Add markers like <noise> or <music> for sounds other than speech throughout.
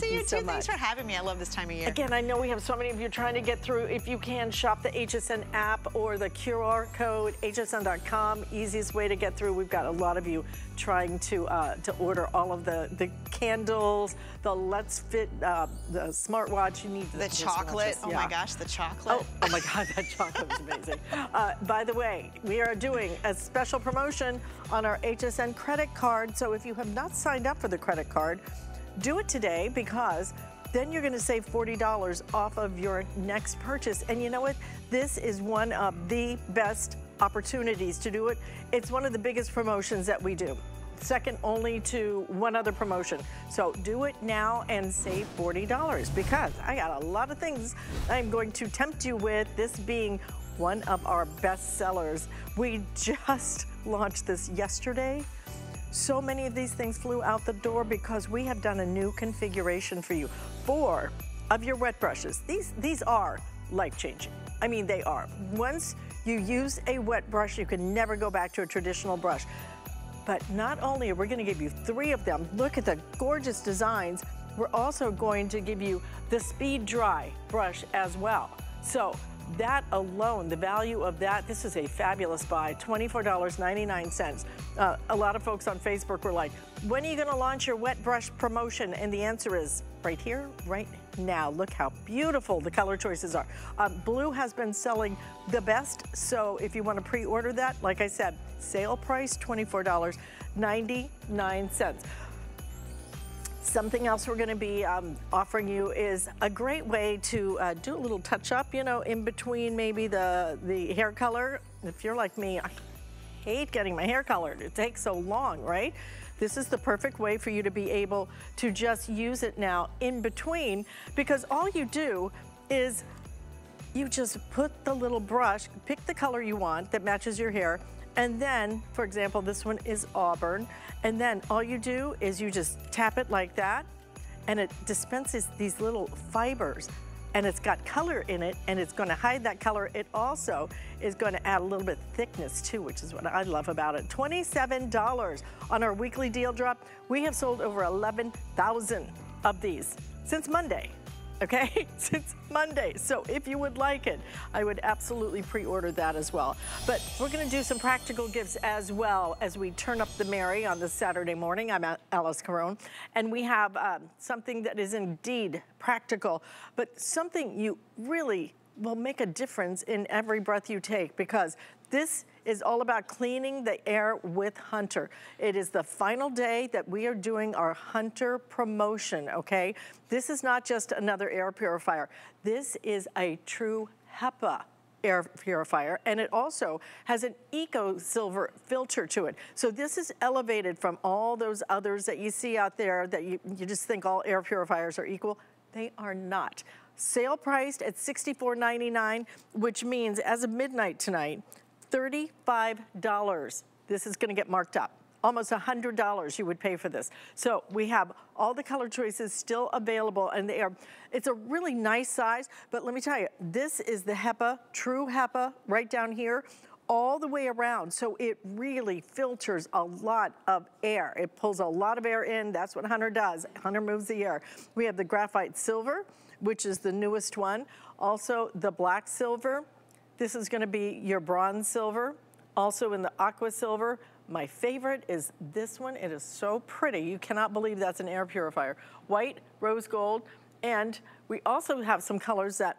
See you, you so too. Thanks for having me. I love this time of year. Again, I know we have so many of you trying to get through. If you can, shop the HSN app or the QR code, hsn.com. Easiest way to get through. We've got a lot of you trying to uh, to order all of the, the candles, the Letsfit, uh, the smartwatch. You need the, the chocolate. Oh my gosh, the chocolate. Oh, oh my <laughs> God, that chocolate is amazing. uh, by the way, we are doing a special promotion on our HSN credit card. So if you have not signed up for the credit card, do it today because then you're gonna save $40 off of your next purchase. And you know what? This is one of the best opportunities to do it. It's one of the biggest promotions that we do. Second only to one other promotion. So do it now and save $40 because I got a lot of things I'm going to tempt you with, this being one of our best sellers. We <laughs> just launched this yesterday so many of these things flew out the door because we have done a new configuration for you. Four of your wet brushes. These, these are life-changing. I mean, they are. Once you use a wet brush, you can never go back to a traditional brush. But not only are we gonna give you three of them, look at the gorgeous designs, we're also going to give you the speed dry brush as well. So that alone, the value of that, this is a fabulous buy, $24.99. Uh, a lot of folks on Facebook were like, when are you gonna launch your wet brush promotion? And the answer is right here, right now. Look how beautiful the color choices are. Um, blue has been selling the best, so if you wanna pre-order that, like I said, sale price, $24.99. Something else we're gonna be um, offering you is a great way to uh, do a little touch up, you know, in between maybe the, the hair color. If you're like me, I hate getting my hair colored. It takes so long, right? This is the perfect way for you to be able to just use it now in between because all you do is you just put the little brush, pick the color you want that matches your hair, and then, for example, this one is auburn. And then all you do is you just tap it like that and it dispenses these little fibers and it's got color in it and it's gonna hide that color. It also is gonna add a little bit thickness too, which is what I love about it. $27 on our weekly deal drop. We have sold over 11,000 of these since Monday okay, <laughs> since Monday. So if you would like it, I would absolutely pre-order that as well. But we're gonna do some practical gifts as well as we turn up the Merry on this Saturday morning. I'm Alyce Caron, and we have um, something that is indeed practical, but something you really will make a difference in every breath you take because this is all about cleaning the air with Hunter. It is the final day that we are doing our Hunter promotion, okay? This is not just another air purifier. This is a true HEPA air purifier and it also has an eco silver filter to it. So this is elevated from all those others that you see out there that you, you just think all air purifiers are equal. They are not. Sale priced at $64.99, which means as of midnight tonight, $35. This is gonna get marked up. Almost $100 you would pay for this. So we have all the color choices still available and they are, it's a really nice size, but let me tell you, this is the HEPA, true HEPA right down here all the way around. So it really filters a lot of air. It pulls a lot of air in. That's what Hunter does. Hunter moves the air. We have the graphite silver, which is the newest one. Also the black silver, this is gonna be your bronze silver, also in the aqua silver. My favorite is this one. It is so pretty. You cannot believe that's an air purifier. White, rose gold, and we also have some colors that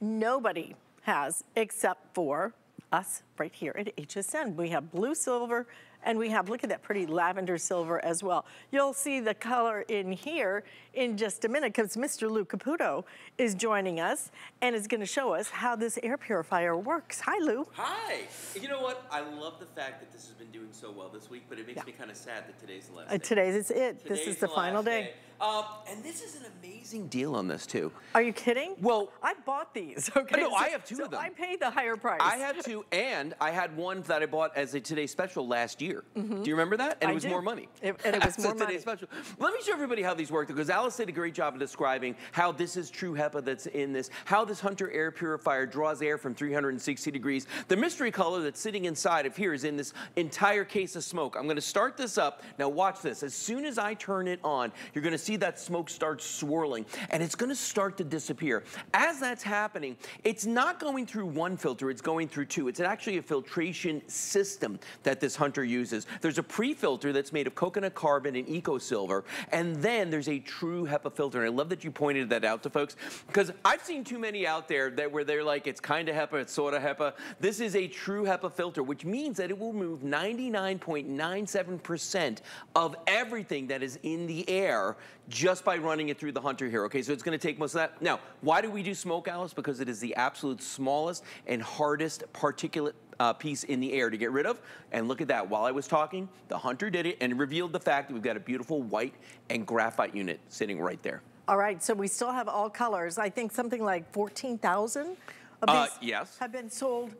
nobody has except for us right here at HSN. We have blue silver and we have, look at that pretty lavender silver as well. You'll see the color in here in just a minute because Mr. Lou Caputo is joining us and is gonna show us how this air purifier works. Hi, Lou. Hi. You know what? I love the fact that this has been doing so well this week, but it makes yeah. me kind of sad that today's the last uh, Today's is it. Today's this is the, the final day. day. Um, and this is an amazing deal on this too. Are you kidding? Well, I bought these. Okay, no, so, I have two so of them. I paid the higher price. I had two, and I had one that I bought as a Today Special last year. Mm -hmm. Do you remember that? And I it was do. more money. It, and it was <laughs> more Today. Special. Let me show everybody how these work because Alyce did a great job of describing how this is true HEPA that's in this, how this Hunter air purifier draws air from 360 degrees. The mystery color that's sitting inside of here is in this entire case of smoke. I'm going to start this up. Now watch this. As soon as I turn it on, you're going to see that smoke start swirling and it's gonna start to disappear. As that's happening, it's not going through one filter, it's going through two. It's actually a filtration system that this Hunter uses. There's a pre-filter that's made of coconut carbon and eco silver, and then there's a true HEPA filter. And I love that you pointed that out to folks because I've seen too many out there that where they're like, it's kind of HEPA, it's sort of HEPA. This is a true HEPA filter, which means that it will remove 99.97% of everything that is in the air just by running it through the Hunter here. Okay, so it's gonna take most of that. Now, why do we do smoke, Alyce? Because it is the absolute smallest and hardest particulate uh, piece in the air to get rid of. And look at that, while I was talking, the Hunter did it and revealed the fact that we've got a beautiful white and graphite unit sitting right there. All right, so we still have all colors. I think something like 14,000 of Uh, these yes. have been sold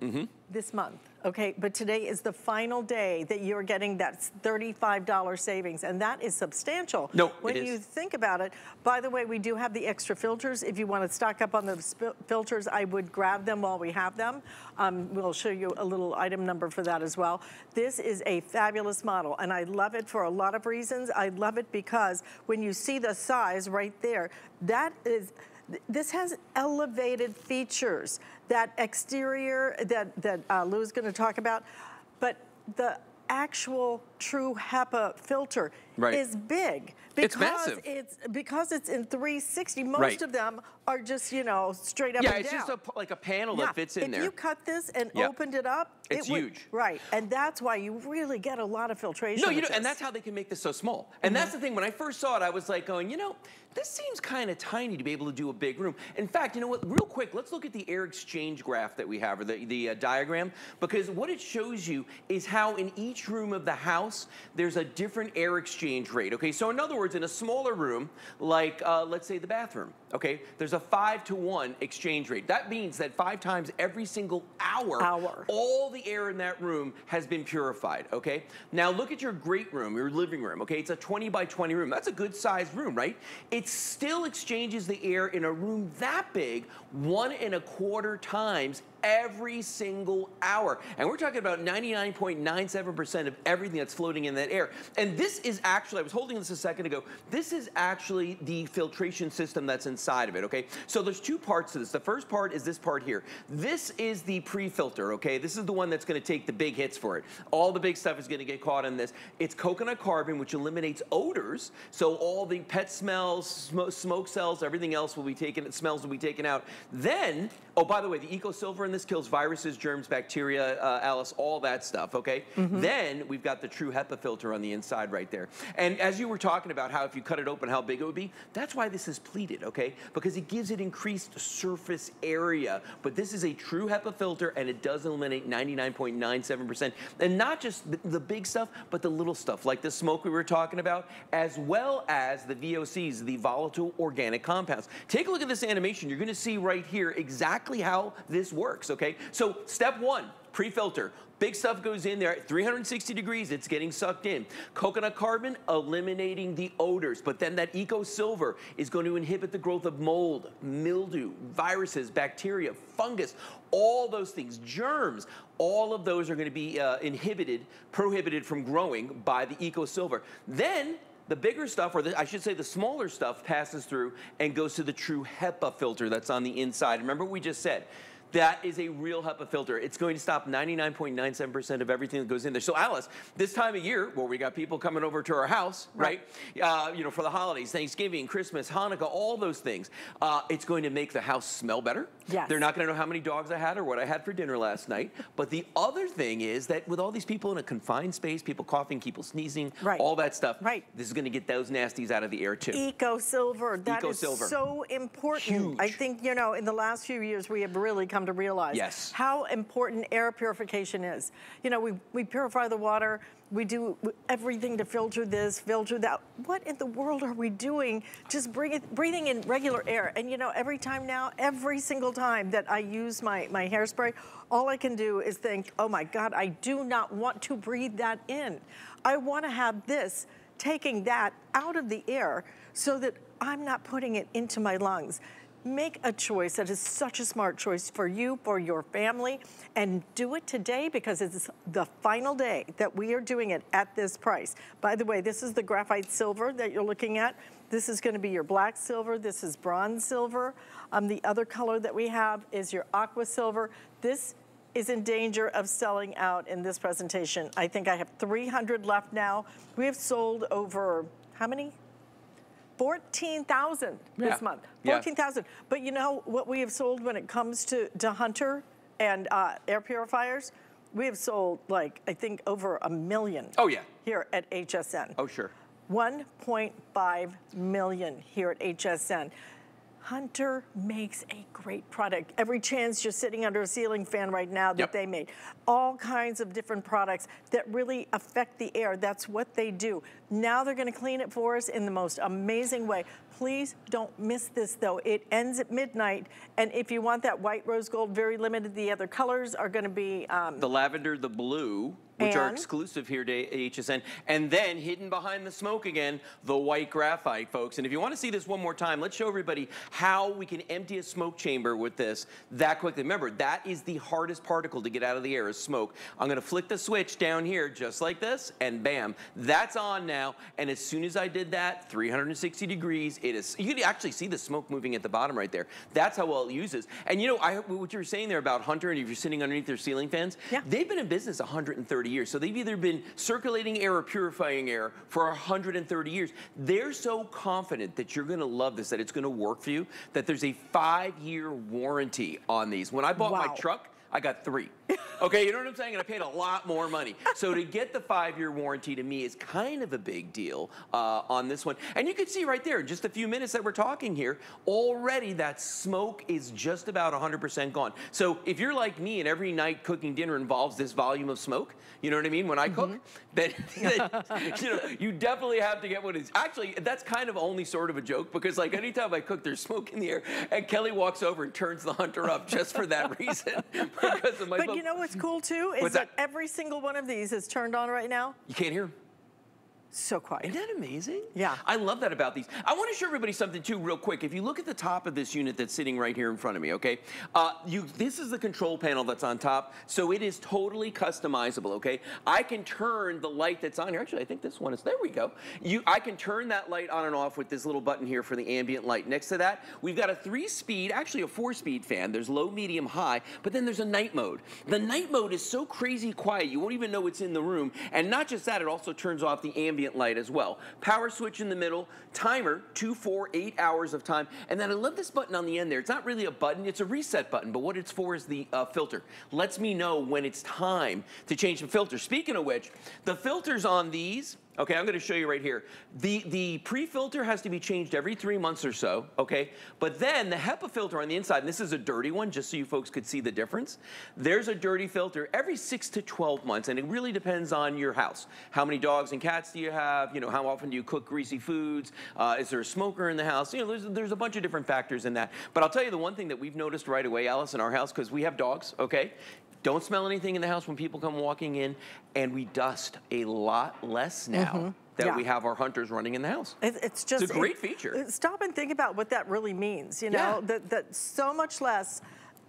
this month. Okay, but today is the final day that you're getting that $35 savings, and that is substantial. No, it when you think about it. By the way, we do have the extra filters. If you want to stock up on the filters, I would grab them while we have them. Um, we'll show you a little item number for that as well. This is a fabulous model, and I love it for a lot of reasons. I love it because when you see the size right there, that is this has elevated features. That exterior that, that uh, Lou's going to talk about, but the actual true HEPA filter Right. is big It's because massive. it's because it's in 360. Most Right. of them are just you know straight up Yeah, and it's just a, like a panel Yeah, that fits in if there. If you cut this and Yeah. opened it up, It's it would- huge. Right, and that's why you really get a lot of filtration. No, you know, and that's how they can make this so small. And Mm-hmm. that's the thing, when I first saw it, I was like going, you know, this seems kind of tiny to be able to do a big room. In fact, you know what, real quick, let's look at the air exchange graph that we have, or the, the uh, diagram, because what it shows you is how in each room of the house, there's a different air exchange rate, okay? So in other words, in a smaller room, like uh, let's say the bathroom, okay, there's a five to one exchange rate. That means that five times every single hour, Hour. all the air in that room has been purified, okay? Now look at your great room, your living room, okay? It's a 20 by 20 room. That's a good sized room, right? It still exchanges the air in a room that big one and a quarter times every single hour. And we're talking about 99.97% of everything that's floating in that air. And this is actually, I was holding this a second ago, this is actually the filtration system that's inside of it, okay? So there's two parts to this. The first part is this part here. This is the pre-filter, okay? This is the one that's gonna take the big hits for it. All the big stuff is gonna get caught in this. It's coconut carbon, which eliminates odors. So all the pet smells, smoke, smoke cells, everything else will be taken, smells will be taken out. Then, oh, by the way, the Eco Silver in this kills viruses, germs, bacteria, uh, Alyce, all that stuff, okay? Then we've got the true HEPA filter on the inside right there. And as you were talking about how if you cut it open, how big it would be, that's why this is pleated, okay? Because it gives it increased surface area. But this is a true HEPA filter and it does eliminate 99.97%. And not just the, the big stuff, but the little stuff like the smoke we were talking about, as well as the VOCs, the volatile organic compounds. Take a look at this animation. You're gonna see right here exactly how this works, okay? So step one, pre-filter. Big stuff goes in there at 360 degrees, it's getting sucked in. Coconut carbon eliminating the odors, but then that eco silver is going to inhibit the growth of mold, mildew, viruses, bacteria, fungus, all those things, germs, all of those are going to be uh, inhibited, prohibited from growing by the eco silver. Then the bigger stuff, or the, I should say the smaller stuff, passes through and goes to the true HEPA filter that's on the inside. Remember we just said. That is a real HEPA filter. It's going to stop 99.97% of everything that goes in there. So Alyce, this time of year where we got people coming over to our house, right? Uh, you know, for the holidays, Thanksgiving, Christmas, Hanukkah, all those things, uh, it's going to make the house smell better. Yes. They're not going to know how many dogs I had or what I had for dinner last night. But the other thing is that with all these people in a confined space, people coughing, people sneezing, Right. all that stuff, Right. this is going to get those nasties out of the air too. Eco silver, that is Eco-silver. so important. Huge. I think, you know, in the last few years, we have really come to realize Yes. how important air purification is. You know, we, we purify the water, we do everything to filter this, filter that. What in the world are we doing just breathing, breathing in regular air? And, you know, every time now, every single time that I use my, my hairspray, all I can do is think, oh my God, I do not want to breathe that in. I want to have this taking that out of the air so that I'm not putting it into my lungs. Make a choice that is such a smart choice for you, for your family, and do it today because it's the final day that we are doing it at this price. By the way, this is the graphite silver that you're looking at. This is gonna be your black silver. This is bronze silver. Um, the other color that we have is your aqua silver. This is in danger of selling out in this presentation. I think I have 300 left now. We have sold over, how many? 14,000 Yeah. this month. Yeah. 14,000. But you know what we have sold when it comes to, to Hunter and uh, air purifiers? We have sold like, I think over a million. Oh, yeah. Here at HSN. Oh, sure. 1.5 million here at HSN. Hunter makes a great product. Every chance you're sitting under a ceiling fan right now that Yep. they made. All kinds of different products that really affect the air. That's what they do. Now they're gonna clean it for us in the most amazing way. Please don't miss this though. It ends at midnight. And if you want that white rose gold, very limited, the other colors are gonna be um, The lavender, the blue, which are exclusive here to HSN. And then hidden behind the smoke again, the white graphite, folks. And if you want to see this one more time, let's show everybody how we can empty a smoke chamber with this that quickly. Remember, that is the hardest particle to get out of the air is smoke. I'm going to flick the switch down here just like this, and bam, that's on now. And as soon as I did that, 360 degrees, it is, you can actually see the smoke moving at the bottom right there. That's how well it uses. And you know, I, what you were saying there about Hunter, and if you're sitting underneath their ceiling fans, Yeah. they've been in business 130 years. So they've either been circulating air or purifying air for 130 years. They're so confident that you're going to love this, that it's going to work for you, that there's a five-year warranty on these. When I bought my truck, I got three. <laughs> Okay, you know what I'm saying? And I paid a lot more money. So to get the five-year warranty to me is kind of a big deal uh, on this one. And you can see right there, in just a few minutes that we're talking here, already that smoke is just about 100% gone. So if you're like me and every night cooking dinner involves this volume of smoke, you know what I mean? When I cook, then, <laughs> then, you know, you definitely have to get what is actually that's kind of only sort of a joke because like anytime I cook, there's smoke in the air, and Kelly walks over and turns the hunter up just for that reason <laughs> because of my. But. You know what's cool too? Is What's that? that? every single one of these is turned on right now. you can't hear. So quiet. Isn't that amazing? Yeah. I love that about these. I want to show everybody something too, real quick. If you look at the top of this unit that's sitting right here in front of me, okay? Uh, you, this is the control panel that's on top, so it is totally customizable, okay? I can turn the light that's on here. Actually, I think this one is, there we go. You, I can turn that light on and off with this little button here for the ambient light. Next to that, we've got a three-speed, actually a four-speed fan. There's low, medium, high, but then there's a night mode. The night mode is so crazy quiet, you won't even know it's in the room. And not just that, it also turns off the ambient light as well. Power switch in the middle, timer, two, four, eight hours of time. And then I love this button on the end there. It's not really a button, it's a reset button, but what it's for is the uh, filter. Lets me know when it's time to change the filter. Speaking of which, the filters on these, Okay, I'm gonna show you right here. The, the pre-filter has to be changed every three months or so, okay? But then the HEPA filter on the inside, and this is a dirty one, just so you folks could see the difference. There's a dirty filter every six to 12 months, and it really depends on your house. How many dogs and cats do you have? You know, how often do you cook greasy foods? Uh, is there a smoker in the house? You know, there's, there's a bunch of different factors in that. But I'll tell you the one thing that we've noticed right away, Alyce, in our house, because we have dogs, okay? Don't smell anything in the house when people come walking in, and we dust a lot less now that Yeah. we have our hunters running in the house. It, it's just a great it- feature. Stop and think about what that really means. You know Yeah. that that so much less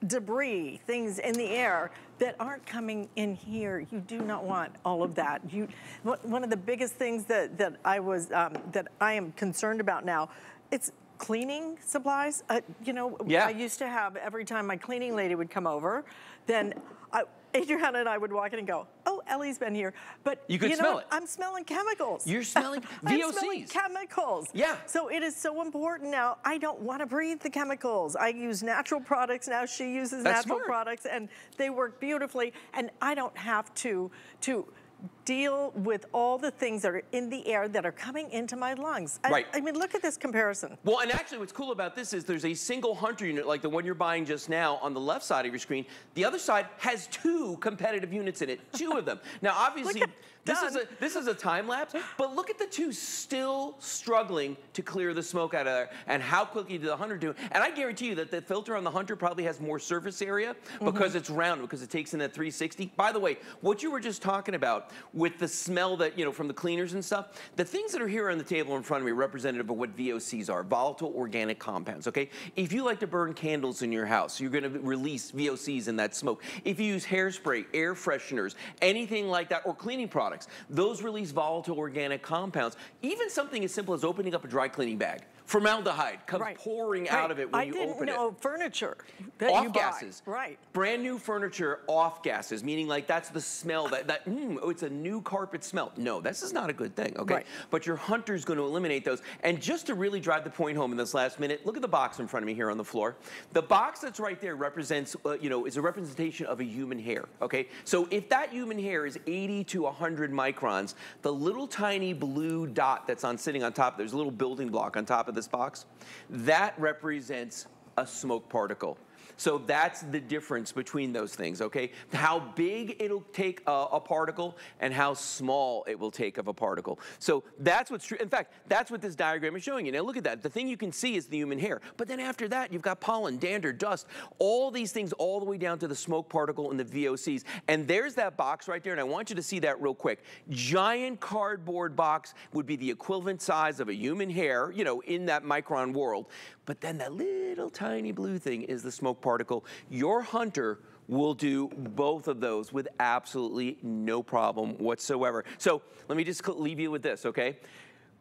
debris, things in the air that aren't coming in here. You do not want all of that. You, one one of the biggest things that that I was um, that I am concerned about now, it's cleaning supplies. Uh, you know, Yeah. I used to have every time my cleaning lady would come over, then. I, Adriana and I would walk in and go, "Oh, Ellie's been here," but You could know smell what? it. I'm smelling chemicals. You're smelling <laughs> I'm smelling VOCs. chemicals. Yeah. So it is so important now. I don't want to breathe the chemicals. I use natural products now. She uses That's natural smart. products, and they work beautifully. And I don't have to to deal with all the things that are in the air that are coming into my lungs. I- Right. I, mean, look at this comparison. Well, and actually what's cool about this is there's a single hunter unit like the one you're buying just now on the left side of your screen. The other side has two competitive units in it, two of them. Now, <laughs> obviously, This is a this is a time lapse, but look at the two still struggling to clear the smoke out of there, and how quickly did the Hunter do? And I guarantee you that the filter on the Hunter probably has more surface area because mm -hmm. it's round, because it takes in that 360. By the way, what you were just talking about with the smell that you know from the cleaners and stuff, the things that are here on the table in front of me representative of what VOCs are, volatile organic compounds. Okay, if you like to burn candles in your house, you're going to release VOCs in that smoke. If you use hairspray, air fresheners, anything like that, or cleaning products, those release volatile organic compounds. Even something as simple as opening up a dry cleaning bag. Formaldehyde comes right. pouring right. out of it when I you open it. I didn't know furniture off gases. Buy. Right. Brand new furniture off gases, meaning like that's the smell that, that mm, oh, it's a new carpet smell. No, this is not a good thing, okay? Right. But your hunter's going to eliminate those. And just to really drive the point home in this last minute, look at the box in front of me here on the floor. The box that's right there represents, uh, you know, is a representation of a human hair, okay? So if that human hair is 80 to 100 microns, the little tiny blue dot that's on sitting on top, there's a little building block on top of this box, that represents a smoke particle. So that's the difference between those things, okay? How big it'll take a, a, particle and how small it will take of a particle. So that's what's true. In fact, that's what this diagram is showing you. Now look at that. The thing you can see is the human hair. But then after that, you've got pollen, dander, dust, all these things all the way down to the smoke particle and the VOCs. And there's that box right there, and I want you to see that real quick. Giant cardboard box would be the equivalent size of a human hair, you know, in that micron world. But then that little tiny blue thing is the smoke particle. Your hunter will do both of those with absolutely no problem whatsoever. So let me just leave you with this, okay?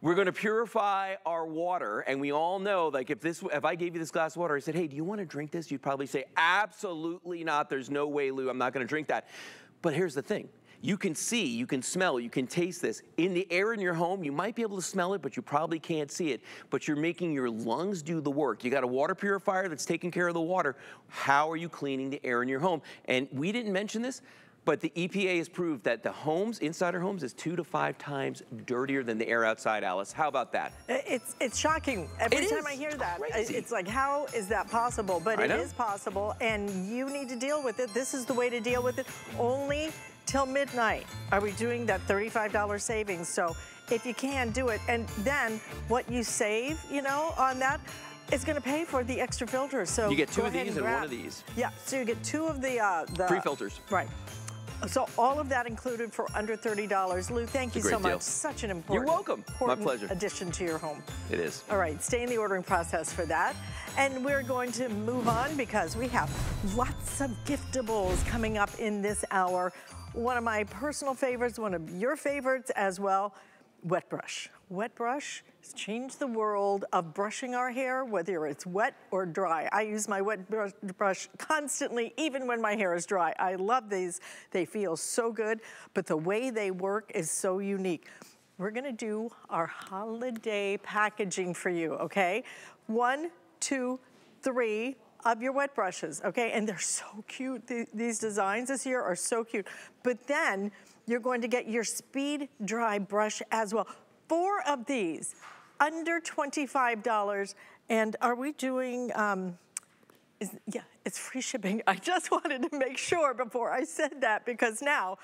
We're going to purify our water, and we all know, like, if this, if I gave you this glass of water, I said, hey, do you want to drink this? You'd probably say, absolutely not. There's no way, Lou, I'm not going to drink that. But here's the thing. You can see, you can smell, you can taste this. In the air in your home, you might be able to smell it, but you probably can't see it. But you're making your lungs do the work. You got a water purifier that's taking care of the water. How are you cleaning the air in your home? And we didn't mention this, but the EPA has proved that the homes, inside our homes, is two to five times dirtier than the air outside, Alyce. How about that? It's it's shocking. Every it time I hear that, crazy. it's like, how is that possible? But it is possible, and you need to deal with it. This is the way to deal with it. Only till midnight are we doing that $35 savings. So if you can, do it. And then what you save, you know, on that, is going to pay for the extra filters. So you get two of these and, and one of these. Yeah, so you get two of the uh, the free filters. Right. So all of that included for under $30. Lou, thank you so deal. much. Such an important, You're welcome. Important My pleasure. addition to your home. It is. All right, stay in the ordering process for that. And we're going to move on because we have lots of giftables coming up in this hour. One of my personal favorites, one of your favorites as well, wet brush. Wet brush has changed the world of brushing our hair, whether it's wet or dry. I use my wet brush constantly, even when my hair is dry. I love these. They feel so good, but the way they work is so unique. We're gonna do our holiday packaging for you, okay? One, two, three, of your wet brushes, okay? And they're so cute. these designs this year are so cute. But then you're going to get your speed dry brush as well. Four of these, under $25. And are we doing, um, is, yeah, it's free shipping. <laughs> I just wanted to make sure before I said that because now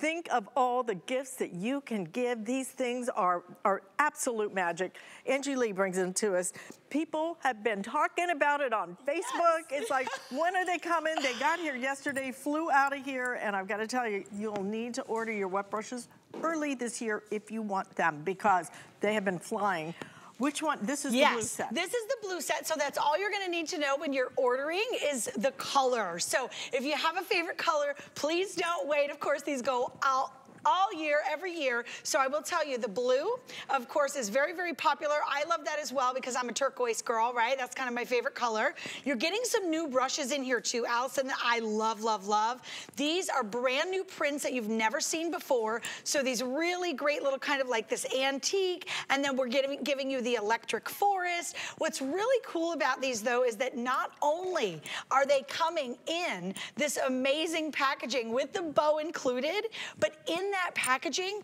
Think of all the gifts that you can give. These things are, are absolute magic. Angie Lee brings them to us. People have been talking about it on Facebook. Yes. It's like, <laughs> when are they coming? They got here yesterday, flew out of here, and I've got to tell you, you'll need to order your wet brushes early this year if you want them because they have been flying. Which one? This is yes, the blue set. this is the blue set. So that's all you're gonna need to know when you're ordering is the color. So if you have a favorite color, please don't wait. Of course, these go out all year, every year. So I will tell you, the blue, of course, is very, very popular. I love that as well because I'm a turquoise girl, right? That's kind of my favorite color. You're getting some new brushes in here too, Allison, I love, love, love. These are brand new prints that you've never seen before. So these really great little kind of like this antique, and then we're getting, giving you the electric forest. What's really cool about these though is that not only are they coming in this amazing packaging with the bow included, but in that packaging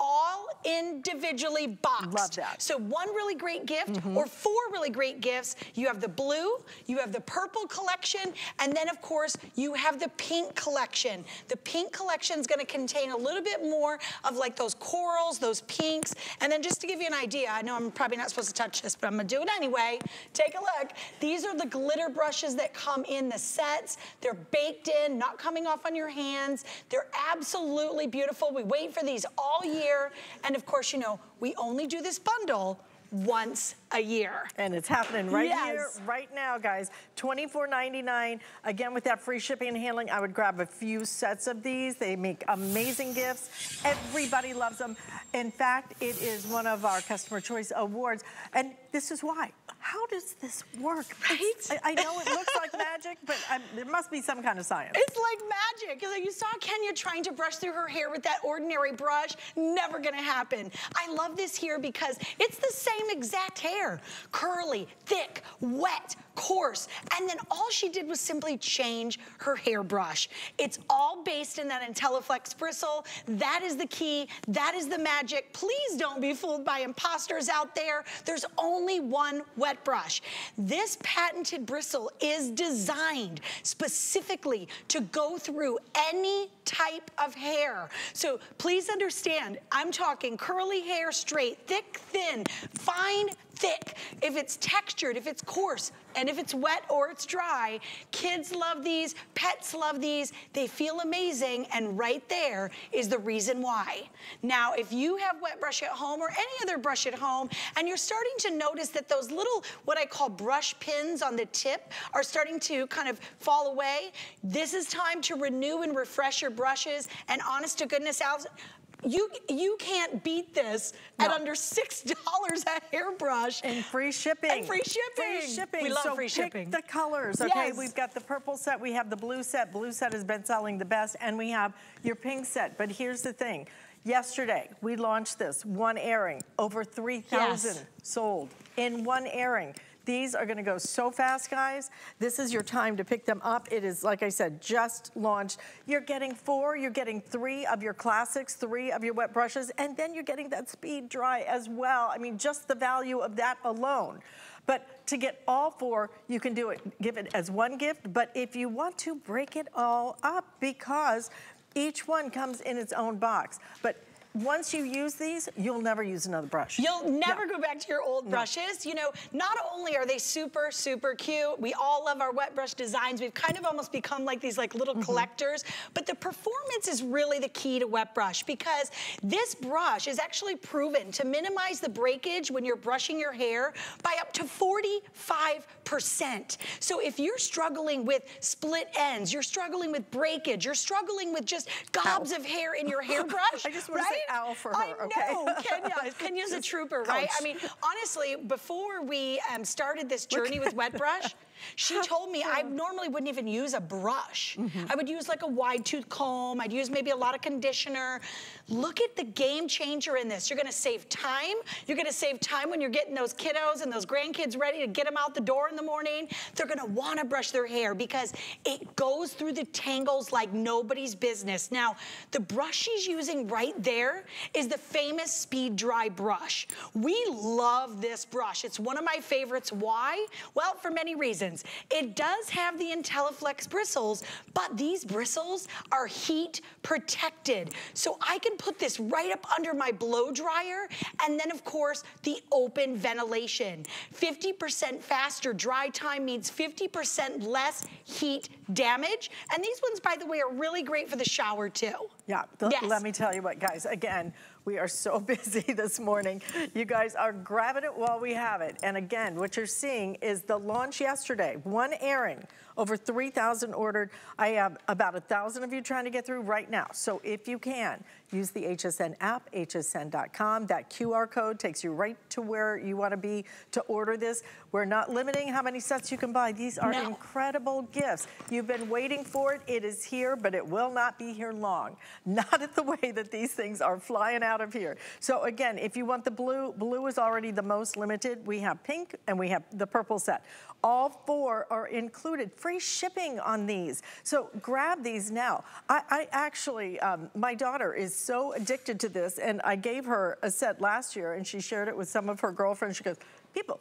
all individually boxed. Love that. So one really great gift mm -hmm. or four really great gifts. You have the blue, you have the purple collection, and then of course you have the pink collection. The pink collection is gonna contain a little bit more of like those corals, those pinks. And then just to give you an idea, I know I'm probably not supposed to touch this, but I'm gonna do it anyway. Take a look. These are the glitter brushes that come in the sets. They're baked in, not coming off on your hands. They're absolutely beautiful. We wait for these all year. And of course, you know, we only do this bundle once a year. And it's happening right yes. here, right now, guys. $24.99. Again, with that free shipping and handling, I would grab a few sets of these. They make amazing gifts. Everybody loves them. In fact, it is one of our Customer Choice Awards. And this is why. How does this work? Right? I, I, know it looks like magic, but um, there must be some kind of science. It's like magic. Like you saw Kenya trying to brush through her hair with that ordinary brush. Never gonna happen. I love this here because it's the same exact hair. Curly, thick, wet, coarse. And then all she did was simply change her hairbrush. It's all based in that IntelliFlex bristle. That is the key. That is the magic. Please don't be fooled by imposters out there. There's only one wet brush. This patented bristle is designed specifically to go through any type of hair. So please understand, I'm talking curly hair, straight, thick, thin, fine, thick, if it's textured, if it's coarse, and if it's wet or it's dry, kids love these, pets love these, they feel amazing, and right there is the reason why. Now, if you have wet brush at home or any other brush at home, and you're starting to notice that those little, what I call brush pins on the tip are starting to kind of fall away, this is time to renew and refresh your brushes, and honest to goodness, you you can't beat this no. at under six <laughs> dollars a hairbrush and free shipping and free shipping. Free shipping. We love so free shipping. the colors. Okay, yes. we've got the purple set. We have the blue set. Blue set has been selling the best, and we have your pink set. But here's the thing. Yesterday, we launched this, one airing, over 3,000 yes. sold in one airing. These are gonna go so fast, guys. This is your time to pick them up. It is, like I said, just launched. You're getting four, you're getting three of your classics, three of your wet brushes, and then you're getting that speed dry as well. I mean, just the value of that alone. But to get all four, you can do it, give it as one gift. But if you want to, break it all up because each one comes in its own box. But once you use these, you'll never use another brush. You'll never go back to your old no. brushes. You know, not only are they super, super cute, we all love our wet brush designs. We've kind of almost become like these like little mm -hmm. collectors, but the performance is really the key to wet brush because this brush is actually proven to minimize the breakage when you're brushing your hair by up to 45%. So if you're struggling with split ends, you're struggling with breakage, you're struggling with just gobs Ow. of hair in your <laughs> hairbrush, I just want right? owl for her, I okay? know, <laughs> Kenya. Kenya's a trooper, right? I mean, honestly, before we um, started this journey with Wet Brush, <laughs> she told me I normally wouldn't even use a brush. Mm -hmm. I would use like a wide tooth comb. I'd use maybe a lot of conditioner. Look at the game changer in this. You're gonna save time. You're gonna save time when you're getting those kiddos and those grandkids ready to get them out the door in the morning. They're gonna wanna brush their hair because it goes through the tangles like nobody's business. Now, the brush she's using right there is the famous Speed Dry brush. We love this brush. It's one of my favorites. Why? Well, for many reasons. It does have the IntelliFlex bristles, but these bristles are heat protected. So I can put this right up under my blow dryer, and then of course, the open ventilation. 50% faster dry time means 50% less heat damage. And these ones, by the way, are really great for the shower too. Yeah, yes. let me tell you what, guys, again, we are so <laughs> busy this morning. You guys are grabbing it while we have it. And again, what you're seeing is the launch yesterday, one airing, over 3,000 ordered. I have about a 1,000 of you trying to get through right now. So if you can, use the HSN app, hsn.com. That QR code takes you right to where you want to be to order this. We're not limiting how many sets you can buy. These are no. incredible gifts. You've been waiting for it. It is here, but it will not be here long. <laughs> Not at the way that these things are flying out out of here. So again, if you want the blue, blue is already the most limited. We have pink and we have the purple set. All four are included. Free shipping on these. So grab these now. I, I actually, um, my daughter is so addicted to this and I gave her a set last year and she shared it with some of her girlfriends. She goes, people,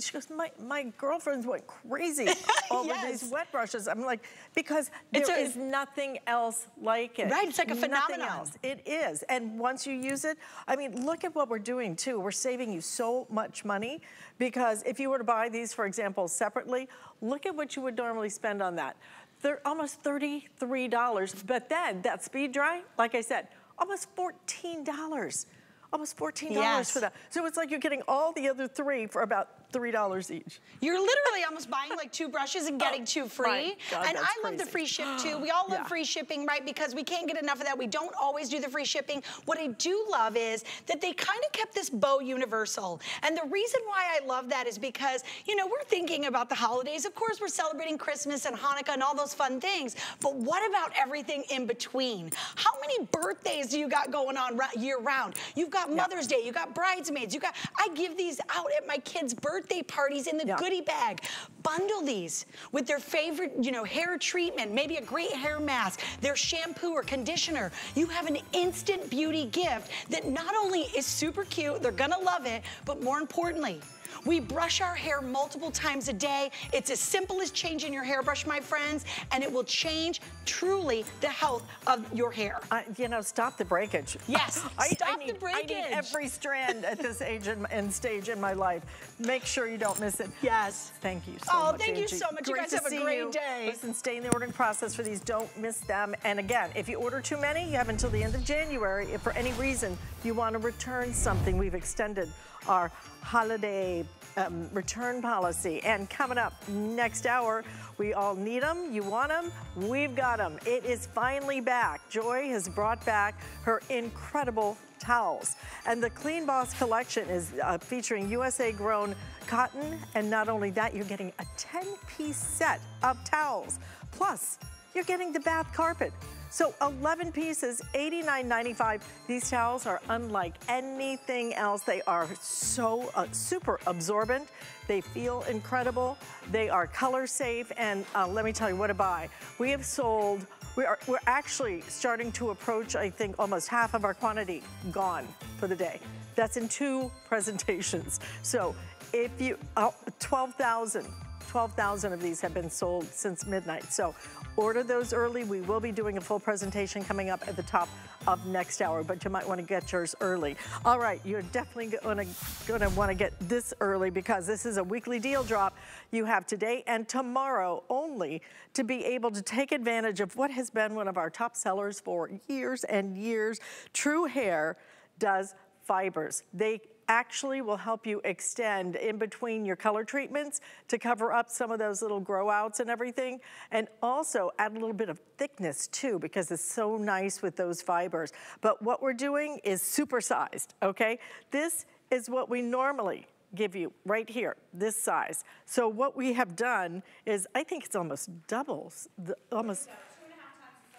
she goes, my, my girlfriends went crazy <laughs> <laughs> over yes. these wet brushes. I'm like, because there a, is nothing else like it. Right, it's like a phenomenon. Else. It is, and once you use it, I mean, look at what we're doing too. We're saving you so much money because if you were to buy these, for example, separately, look at what you would normally spend on that. They're almost $33, but then that speed dry, like I said, almost $14 almost $14 yes. for that. So it's like you're getting all the other three for about $3 each. You're literally almost buying like two brushes and <laughs> oh, getting oh, two free. God, and I crazy. love the free ship too. We all love yeah. free shipping, right? Because we can't get enough of that. We don't always do the free shipping. What I do love is that they kind of kept this bow universal. And the reason why I love that is because, you know, we're thinking about the holidays. Of course, we're celebrating Christmas and Hanukkah and all those fun things. But what about everything in between? How many birthdays do you got going on year round? You've got Mother's Day, you got bridesmaids, you got, I give these out at my kids' birthday birthday parties in the yeah. goodie bag. Bundle these with their favorite, you know, hair treatment, maybe a great hair mask, their shampoo or conditioner. You have an instant beauty gift that not only is super cute, they're gonna love it, but more importantly, we brush our hair multiple times a day. It's as simple as changing your hairbrush, my friends, and it will change truly the health of your hair. Uh, you know, stop the breakage. Yes, <laughs> I, stop I need, the breakage. I need every strand at this age and, and, stage in my life. Make sure you don't miss it. Yes. Thank you so oh, much, thank Angie. you so much. Great you guys have a great you. day. Listen, stay in the ordering process for these. Don't miss them. And again, if you order too many, you have until the end of January. If for any reason you want to return something, we've extended our holiday um, return policy. And coming up next hour, we all need them. You want them? We've got them. It is finally back. Joy has brought back her incredible towels. And the Clean Boss collection is uh, featuring USA grown cotton. And not only that, you're getting a 10 piece set of towels. Plus, you're getting the bath carpet. So 11 pieces, $89.95. These towels are unlike anything else. They are so uh, super absorbent. They feel incredible. They are color safe. And uh, let me tell you what a buy. We have sold, we are, we're actually starting to approach, I think, almost half of our quantity gone for the day. That's in two <laughs> presentations. So if you, uh, 12,000, 12,000 of these have been sold since midnight. So Order those early. We will be doing a full presentation coming up at the top of next hour, but you might want to get yours early. All right, you're definitely gonna, gonna want to get this early because this is a weekly deal drop you have today and tomorrow only to be able to take advantage of what has been one of our top sellers for years and years. TruHair does fibers. They actually will help you extend in between your color treatments to cover up some of those little grow outs and everything. And also add a little bit of thickness too, because it's so nice with those fibers. But what we're doing is supersized, okay? This is what we normally give you right here, this size. So what we have done is, I think it's almost doubles, the, almost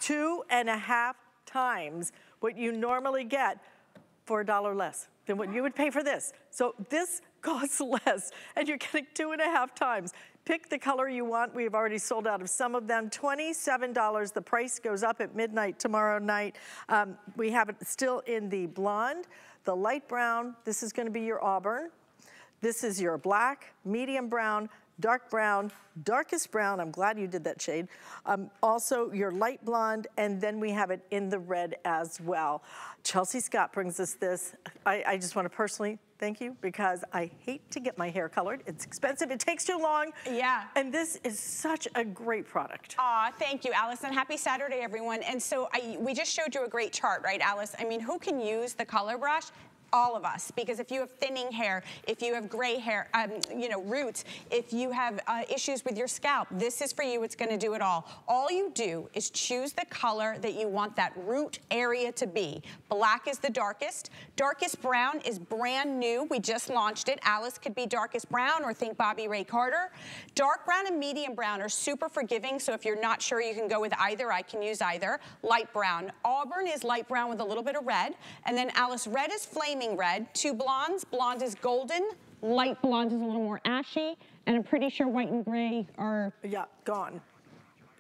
two and a half times what you normally get for a dollar less than what you would pay for this. So this <laughs> costs less and you're getting two and a half times. Pick the color you want. We've already sold out of some of them. $27. The price goes up at midnight tomorrow night. Um, we have it still in the blonde, the light brown. This is gonna be your auburn. This is your black, medium brown, dark brown, darkest brown, I'm glad you did that shade. Um, also your light blonde, and then we have it in the red as well. Chelsea Scott brings us this. I, I just want to personally thank you because I hate to get my hair colored. It's expensive, it takes too long. Yeah. And this is such a great product. Aw, thank you, Allison. Happy Saturday, everyone. And so I, we just showed you a great chart, right, Alyce? I mean, who can use the color brush? All of us. Because if you have thinning hair, if you have gray hair, um, you know, roots, if you have uh, issues with your scalp, this is for you. It's gonna do it all. All you do is choose the color that you want that root area to be. Black is the darkest. Darkest brown is brand new. We just launched it. Alyce could be darkest brown or think Bobby Ray Carter. Dark brown and medium brown are super forgiving, so if you're not sure you can go with either, I can use either. Light brown. Auburn is light brown with a little bit of red. And then Alyce, red is flaming red. Two blondes. Blonde is golden. Light blonde is a little more ashy. And I'm pretty sure white and gray are... Yeah, gone.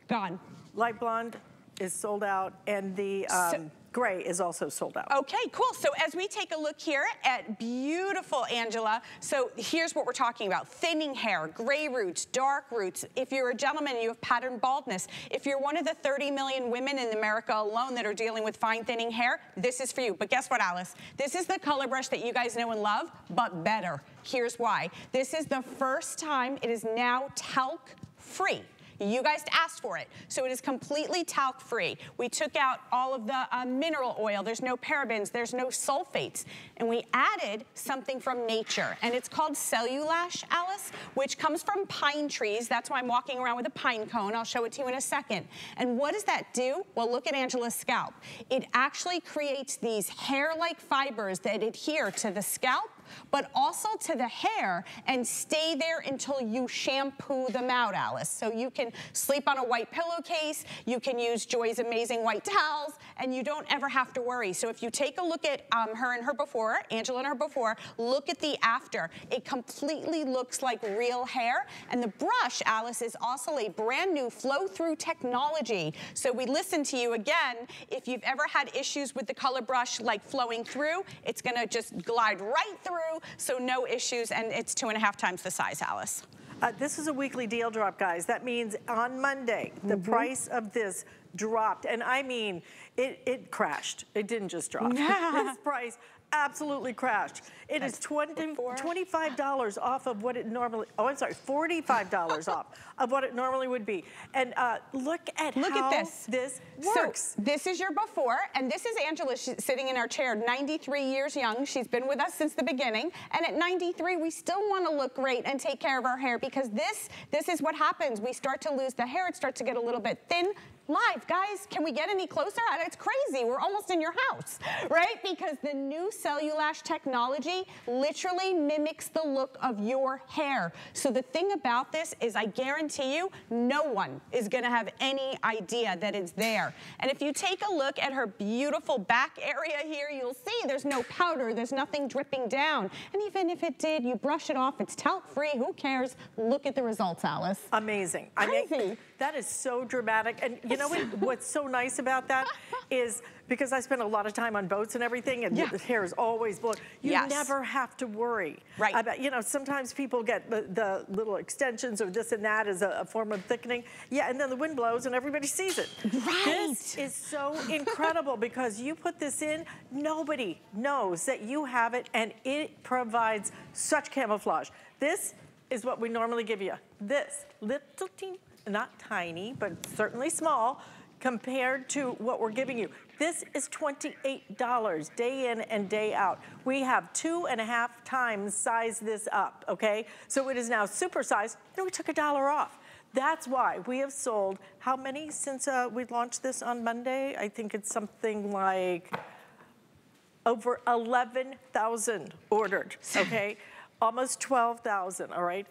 Gone. Light blonde is sold out, and the um, so, gray is also sold out. Okay, cool. So as we take a look here at beautiful Angela, so here's what we're talking about. Thinning hair, gray roots, dark roots. If you're a gentleman and you have pattern baldness, if you're one of the 30 million women in America alone that are dealing with fine thinning hair, this is for you. But guess what, Alyce? This is the color brush that you guys know and love, but better. Here's why. This is the first time it is now talc free. You guys asked for it. So it is completely talc free. We took out all of the uh, mineral oil. There's no parabens, there's no sulfates. And we added something from nature. And it's called cellulash, Alyce, which comes from pine trees. That's why I'm walking around with a pine cone. I'll show it to you in a second. And what does that do? Well, look at Angela's scalp. It actually creates these hair-like fibers that adhere to the scalp but also to the hair and stay there until you shampoo them out, Alyce. So you can sleep on a white pillowcase, you can use Joy's amazing white towels, and you don't ever have to worry. So if you take a look at um, her and her before, Angela and her before, look at the after. It completely looks like real hair. And the brush, Alyce, is also a brand new flow-through technology. So we listen to you again. If you've ever had issues with the color brush like flowing through, it's gonna just glide right through through, so no issues, and it's two and a half times the size, Alyce. Uh, this is a weekly deal drop, guys. That means on Monday, the mm -hmm. price of this dropped. And I mean, it, it crashed. It didn't just drop. <laughs> this price absolutely crashed. It is 20, $25 off of what it normally, oh, I'm sorry, $45 off of what it normally would be. And uh, look at look how at this. this works. So this is your before, and this is Angela She's sitting in our chair, 93 years young. She's been with us since the beginning. And at 93, we still want to look great and take care of our hair because this, this is what happens. We start to lose the hair. It starts to get a little bit thin, live. Guys, can we get any closer? It's crazy. We're almost in your house, <laughs> right? Because the new Cellulash technology literally mimics the look of your hair. So the thing about this is I guarantee you, no one is gonna have any idea that it's there. And if you take a look at her beautiful back area here, you'll see there's no powder, there's nothing dripping down. And even if it did, you brush it off, it's talc-free, who cares? Look at the results, Alyce. Amazing. Crazy. I mean, that is so dramatic. And you know what, what's so nice about that <laughs> is because I spend a lot of time on boats and everything and yeah. the hair is always blowing. You yes. never have to worry. Right. About, you know, sometimes people get the, the little extensions or this and that as a, a, form of thickening. Yeah, and then the wind blows and everybody sees it. Right. This is so incredible because you put this in, nobody knows that you have it and it provides such camouflage. This is what we normally give you. This little teeny not tiny, but certainly small, compared to what we're giving you. This is $28 day in and day out. We have two and a half times size this up, okay? So it is now super sized, and we took a dollar off. That's why we have sold, how many since uh, we launched this on Monday? I think it's something like over 11,000 ordered, <laughs> okay? Almost 12,000, all right?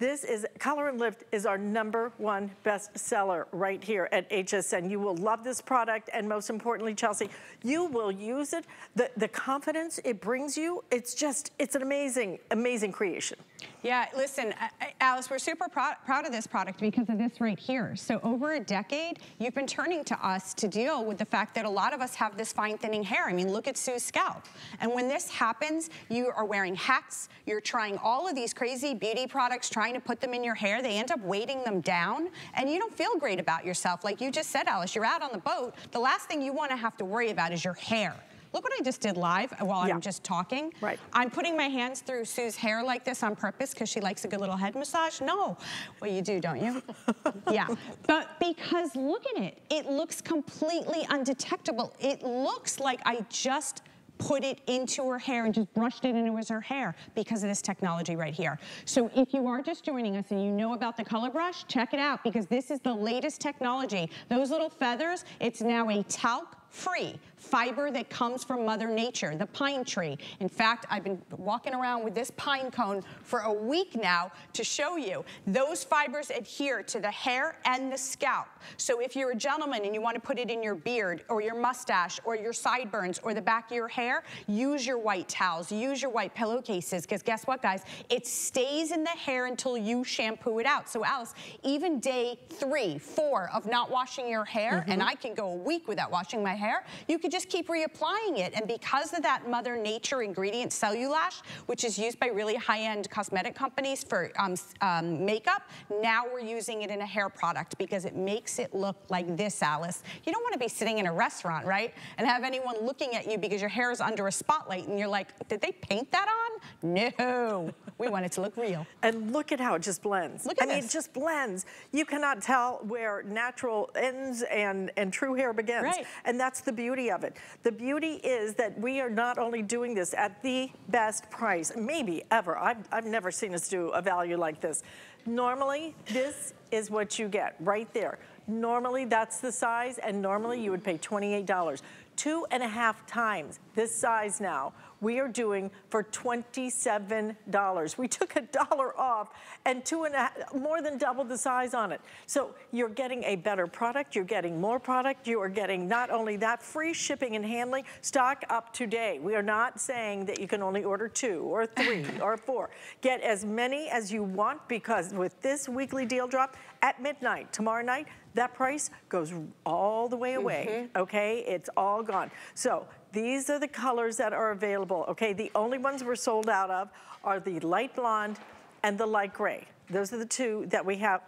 This is, Color and Lift is our number one best seller right here at HSN. You will love this product and most importantly, Chelsea, you will use it. The, the confidence it brings you, it's just, it's an amazing, amazing creation. Yeah, listen, Alyce, we're super proud, proud of this product because of this right here. So over a decade, you've been turning to us to deal with the fact that a lot of us have this fine thinning hair. I mean, look at Sue's scalp. And when this happens, you are wearing hats, you're trying all of these crazy beauty products, trying trying to put them in your hair, they end up weighting them down, and you don't feel great about yourself. Like you just said, Alyce, you're out on the boat. The last thing you want to have to worry about is your hair. Look what I just did live while yeah. I'm just talking. Right. I'm putting my hands through Sue's hair like this on purpose because she likes a good little head massage. No. Well, you do, don't you? <laughs> yeah. But because look at it. It looks completely undetectable. It looks like I just put it into her hair and just brushed it into her hair because of this technology right here. So if you are just joining us and you know about the color brush, check it out because this is the latest technology. Those little feathers, it's now a talc free fiber that comes from Mother Nature, the pine tree. In fact, I've been walking around with this pine cone for a week now to show you. Those fibers adhere to the hair and the scalp. So if you're a gentleman and you want to put it in your beard or your mustache or your sideburns or the back of your hair, use your white towels, use your white pillowcases, because guess what, guys? It stays in the hair until you shampoo it out. So Alyce, even day three, four of not washing your hair, mm -hmm. and I can go a week without washing my hair, you could just keep reapplying it. And because of that Mother Nature ingredient Cellulash, which is used by really high-end cosmetic companies for um, um, makeup, now we're using it in a hair product because it makes it look like this, Alyce. You don't want to be sitting in a restaurant, right? And have anyone looking at you because your hair is under a spotlight and you're like, did they paint that on? No. We want it to look real. And look at how it just blends. Look at I this. mean, it just blends. You cannot tell where natural ends and, and true hair begins. Right. And that's the beauty of it. The beauty is that we are not only doing this at the best price, maybe ever. I've, I've never seen us do a value like this. Normally, this is what you get right there. Normally, that's the size, and normally you would pay $28. Two and a half times this size now we are doing for $27. We took a dollar off and two and a half, more than double the size on it. So you're getting a better product, you're getting more product, you are getting not only that, free shipping and handling, stock up today. We are not saying that you can only order two or three <clears throat> or four. Get as many as you want because with this weekly deal drop at midnight tomorrow night, that price goes all the way away, mm -hmm. okay? It's all gone. So these are the colors that are available, okay? The only ones we're sold out of are the light blonde and the light gray. Those are the two that we have,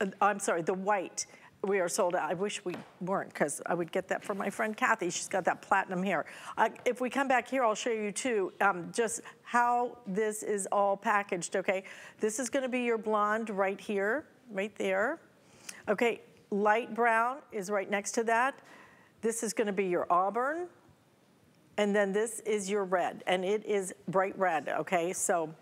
uh, I'm sorry, the white we are sold out. I wish we weren't because I would get that from my friend Kathy. She's got that platinum hair. Uh, if we come back here, I'll show you too um, just how this is all packaged, okay? This is gonna be your blonde right here, right there. Okay, light brown is right next to that. This is gonna be your auburn. And then this is your red, and it is bright red, okay? So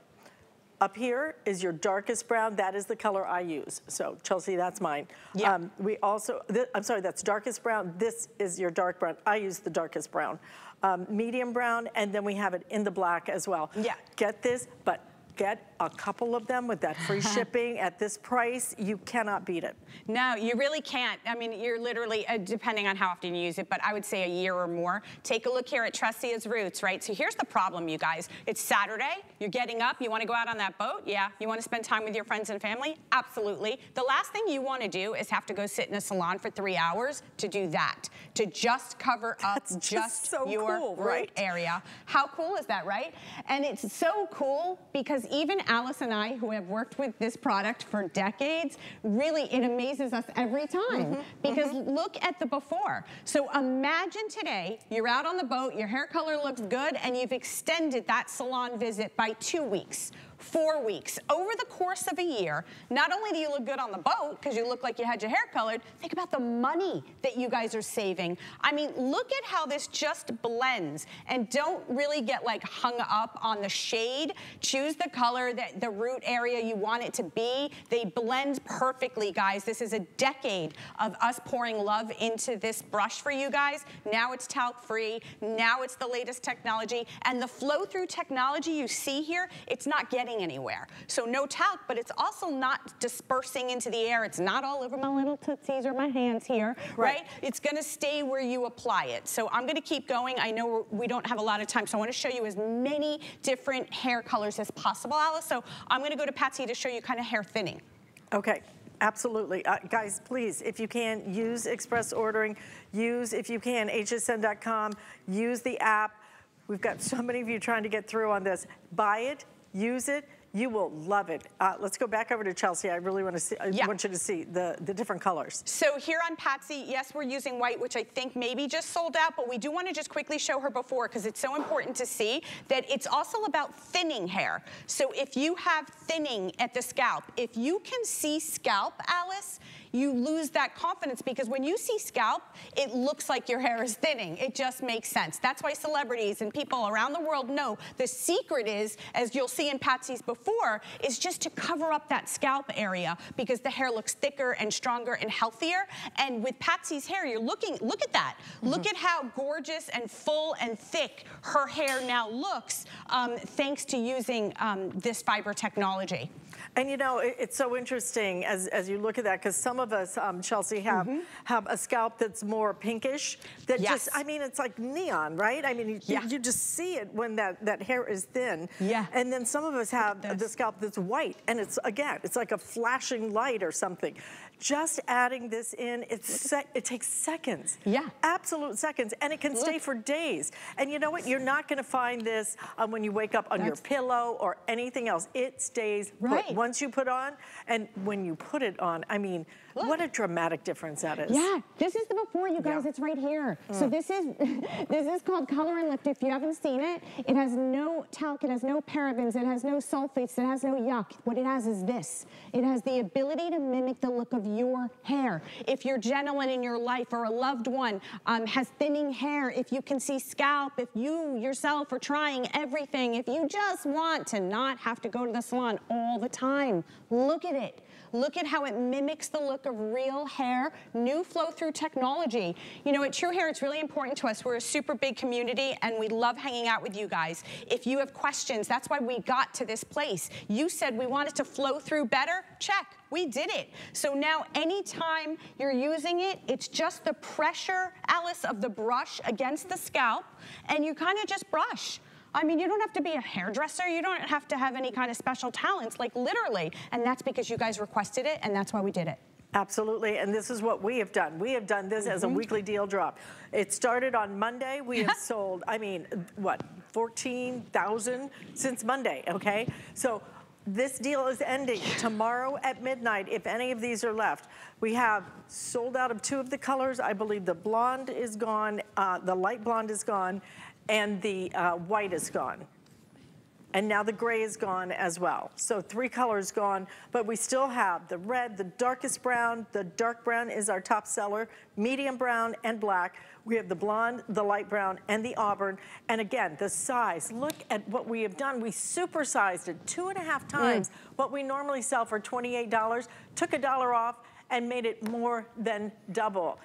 up here is your darkest brown. That is the color I use. So Chelsea, that's mine. Yeah. Um, we also, I'm sorry, that's darkest brown. This is your dark brown. I use the darkest brown. Um, medium brown, and then we have it in the black as well. Yeah. Get this, but get a couple of them with that free shipping at this price, you cannot beat it. No, you really can't. I mean, you're literally, uh, depending on how often you use it, but I would say a year or more. Take a look here at Tressia's Roots, right? So here's the problem, you guys. It's Saturday, you're getting up, you wanna go out on that boat? Yeah. You wanna spend time with your friends and family? Absolutely. The last thing you wanna do is have to go sit in a salon for three hours to do that, to just cover up just, just so your cool, root right? area. How cool is that, right? And it's so cool because even Alyce and I, who have worked with this product for decades, really it amazes us every time mm -hmm, because mm -hmm. look at the before. So imagine today, you're out on the boat, your hair color looks good, and you've extended that salon visit by two weeks four weeks. Over the course of a year, not only do you look good on the boat because you look like you had your hair colored, think about the money that you guys are saving. I mean, look at how this just blends and don't really get like hung up on the shade. Choose the color that the root area you want it to be. They blend perfectly, guys. This is a decade of us pouring love into this brush for you guys. Now it's talc free. Now it's the latest technology. And the flow through technology you see here, it's not getting getting anywhere. So no talc, but it's also not dispersing into the air. It's not all over my little tootsies or my hands here, right? right? It's gonna stay where you apply it. So I'm gonna keep going. I know we don't have a lot of time, so I wanna show you as many different hair colors as possible, Alyce. So I'm gonna go to Patsy to show you kind of hair thinning. Okay. Absolutely. Uh, guys, please, if you can, use express ordering. Use, if you can, hsn.com. Use the app. We've got so many of you trying to get through on this. Buy it, use it, you will love it. Uh, let's go back over to Chelsea. I really want to see, I yeah. want you to see the, the different colors. So here on Patsy, yes, we're using white, which I think maybe just sold out, but we do want to just quickly show her before because it's so important to see that it's also about thinning hair. So if you have thinning at the scalp, if you can see scalp, Alyce, you lose that confidence because when you see scalp, it looks like your hair is thinning. It just makes sense. That's why celebrities and people around the world know the secret is, as you'll see in Patsy's before, is just to cover up that scalp area because the hair looks thicker and stronger and healthier. And with Patsy's hair, you're looking, look at that. Mm -hmm. Look at how gorgeous and full and thick her hair now looks um, thanks to using um, this fiber technology. And you know, it, it's so interesting as, as you look at that, because some of us, um, Chelsea, have mm -hmm. have a scalp that's more pinkish. That yes. just, I mean, it's like neon, right? I mean, you, yeah. you, just see it when that, that hair is thin. Yeah. And then some of us have the scalp that's white, and it's, again, it's like a flashing light or something. Just adding this in, it's it takes seconds. Yeah. Absolute seconds, and it can Look. stay for days. And you know what? You're not gonna find this um, when you wake up on That's your pillow or anything else. It stays right. Put. Once you put on, and when you put it on, I mean, Look. what a dramatic difference that is. Yeah, this is the before, you guys. Yeah. It's right here. Mm. So this is <laughs> this is called Color and Lift. If you haven't seen it, it has no talc, it has no parabens, it has no sulfates, it has no yuck. What it has is this. It has the ability to mimic the look of your hair. If your gentleman in your life or a loved one um, has thinning hair, if you can see scalp, if you yourself are trying everything, if you just want to not have to go to the salon all the time, look at it. Look at how it mimics the look of real hair, new flow-through technology. You know, at TruHair, it's really important to us. We're a super big community, and we love hanging out with you guys. If you have questions, that's why we got to this place. You said we wanted to flow through better. Check. We did it. So now anytime you're using it, it's just the pressure, Alyce, of the brush against the scalp, and you kind of just brush. I mean, you don't have to be a hairdresser. You don't have to have any kind of special talents, like literally. And that's because you guys requested it, and that's why we did it. Absolutely, and this is what we have done. We have done this mm -hmm. as a mm-hmm. weekly deal drop. It started on Monday. We have <laughs> sold, I mean, what, 14,000 since Monday, okay? So this deal is ending tomorrow at midnight if any of these are left. We have sold out of two of the colors. I believe the blonde is gone, uh, the light blonde is gone, and the uh, white is gone. And now the gray is gone as well. So three colors gone, but we still have the red, the darkest brown, the dark brown is our top seller, medium brown and black. We have the blonde, the light brown, and the auburn. And again, the size, look at what we have done. We supersized it two and a half times mm. what we normally sell for $28, took a dollar off, and made it more than double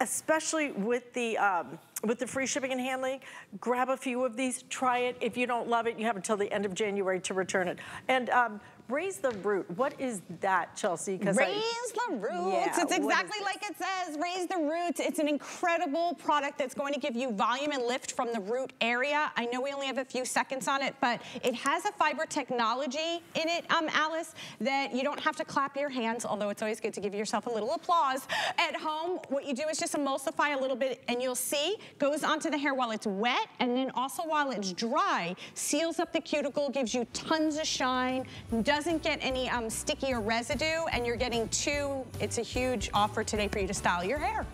especially with the um, with the free shipping and handling, grab a few of these, try it. If you don't love it, you have until the end of January to return it. And um, Raise the root. What is that, Chelsea? Raise I, the roots. Yeah, it's exactly like it says. Raise the roots. It's an incredible product that's going to give you volume and lift from the root area. I know we only have a few seconds on it, but it has a fiber technology in it, um, Alyce, that you don't have to clap your hands, although it's always good to give yourself a little applause. At home, what you do is just emulsify a little bit, and you'll see, goes onto the hair while it's wet, and then also while it's dry, seals up the cuticle, gives you tons of shine, does doesn't get any um, sticky or residue, and you're getting two. It's a huge offer today for you to style your hair.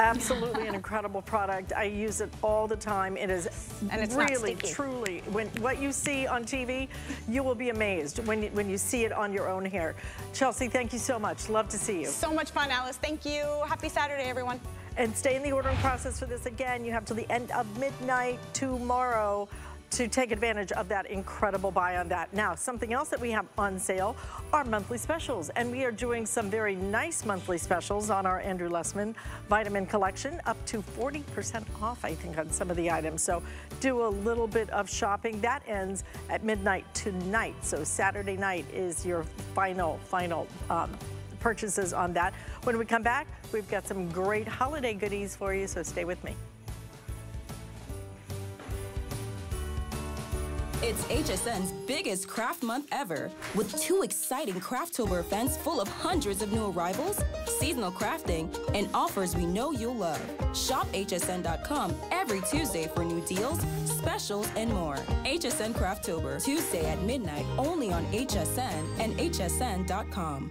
Absolutely an <laughs> incredible product. I use it all the time. It is and it's really, truly, when what you see on TV, you will be amazed when you, when you see it on your own hair. Chelsea, thank you so much. Love to see you. So much fun, Alyce. Thank you. Happy Saturday, everyone. And stay in the ordering process for this again. You have till the end of midnight tomorrow to take advantage of that incredible buy on that. Now, something else that we have on sale are monthly specials, and we are doing some very nice monthly specials on our Andrew Lessman vitamin collection, up to 40% off, I think, on some of the items. So do a little bit of shopping. That ends at midnight tonight. So Saturday night is your final, final um, purchases on that. When we come back, we've got some great holiday goodies for you, so stay with me. It's HSN's biggest craft month ever, with two exciting Crafttober events full of hundreds of new arrivals, seasonal crafting, and offers we know you'll love. Shop hsn.com every Tuesday for new deals, specials, and more. HSN Crafttober, Tuesday at midnight, only on HSN and hsn.com.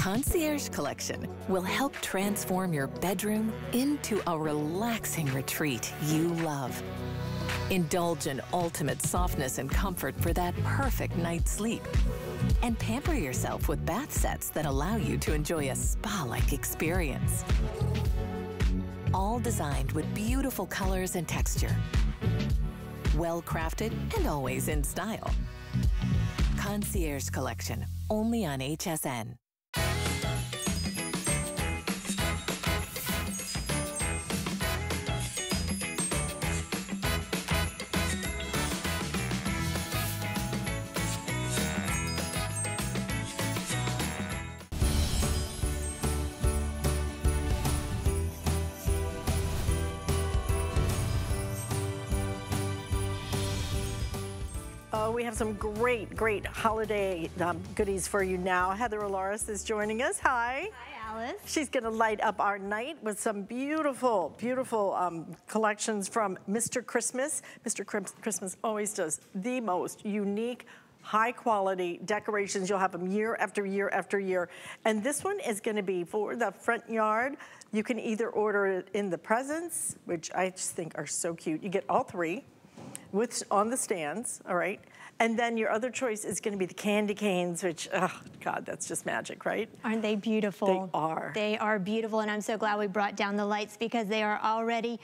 Concierge Collection will help transform your bedroom into a relaxing retreat you love. Indulge in ultimate softness and comfort for that perfect night's sleep. And pamper yourself with bath sets that allow you to enjoy a spa-like experience. All designed with beautiful colors and texture. Well crafted and always in style. Concierge Collection, only on HSN. Some great, great holiday um, goodies for you now. Heather Alaras is joining us. Hi. Hi, Alyce. She's going to light up our night with some beautiful, beautiful um, collections from Mr. Christmas. Mr. Christmas always does the most unique, high quality decorations. You'll have them year after year after year. And this one is gonna be for the front yard. You can either order it in the presents, which I just think are so cute. You get all three with on the stands, all right? And then your other choice is gonna be the candy canes, which, oh God, that's just magic, right? Aren't they beautiful? They are. They are beautiful, and I'm so glad we brought down the lights because they are already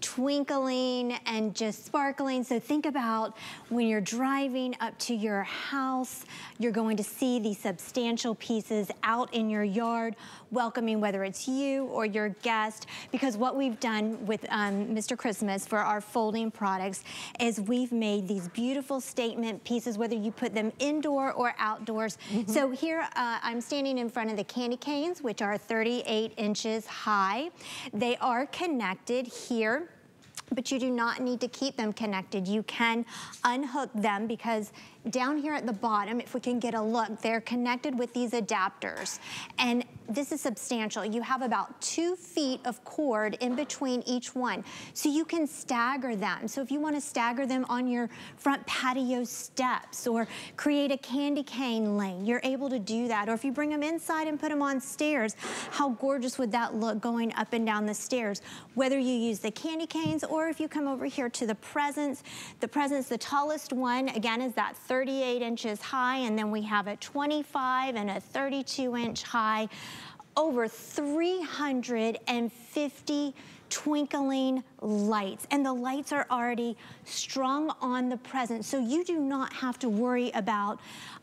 twinkling and just sparkling. So think about when you're driving up to your house, you're going to see these substantial pieces out in your yard, welcoming whether it's you or your guest. Because what we've done with um, Mr. Christmas for our folding products is we've made these beautiful statement pieces, whether you put them indoor or outdoors. Mm -hmm. So here uh, I'm standing in front of the candy canes, which are 38 inches high. They are connected here but you do not need to keep them connected. You can unhook them because down here at the bottom, if we can get a look, they're connected with these adapters. And this is substantial. You have about two feet of cord in between each one. So you can stagger them. So if you wanna stagger them on your front patio steps or create a candy cane lane, you're able to do that. Or if you bring them inside and put them on stairs, how gorgeous would that look going up and down the stairs? Whether you use the candy canes or if you come over here to the presents, the presents, the tallest one, again, is that 38 inches high, and then we have a 25 and a 32 inch high, over 350 twinkling lights and the lights are already strung on the present so you do not have to worry about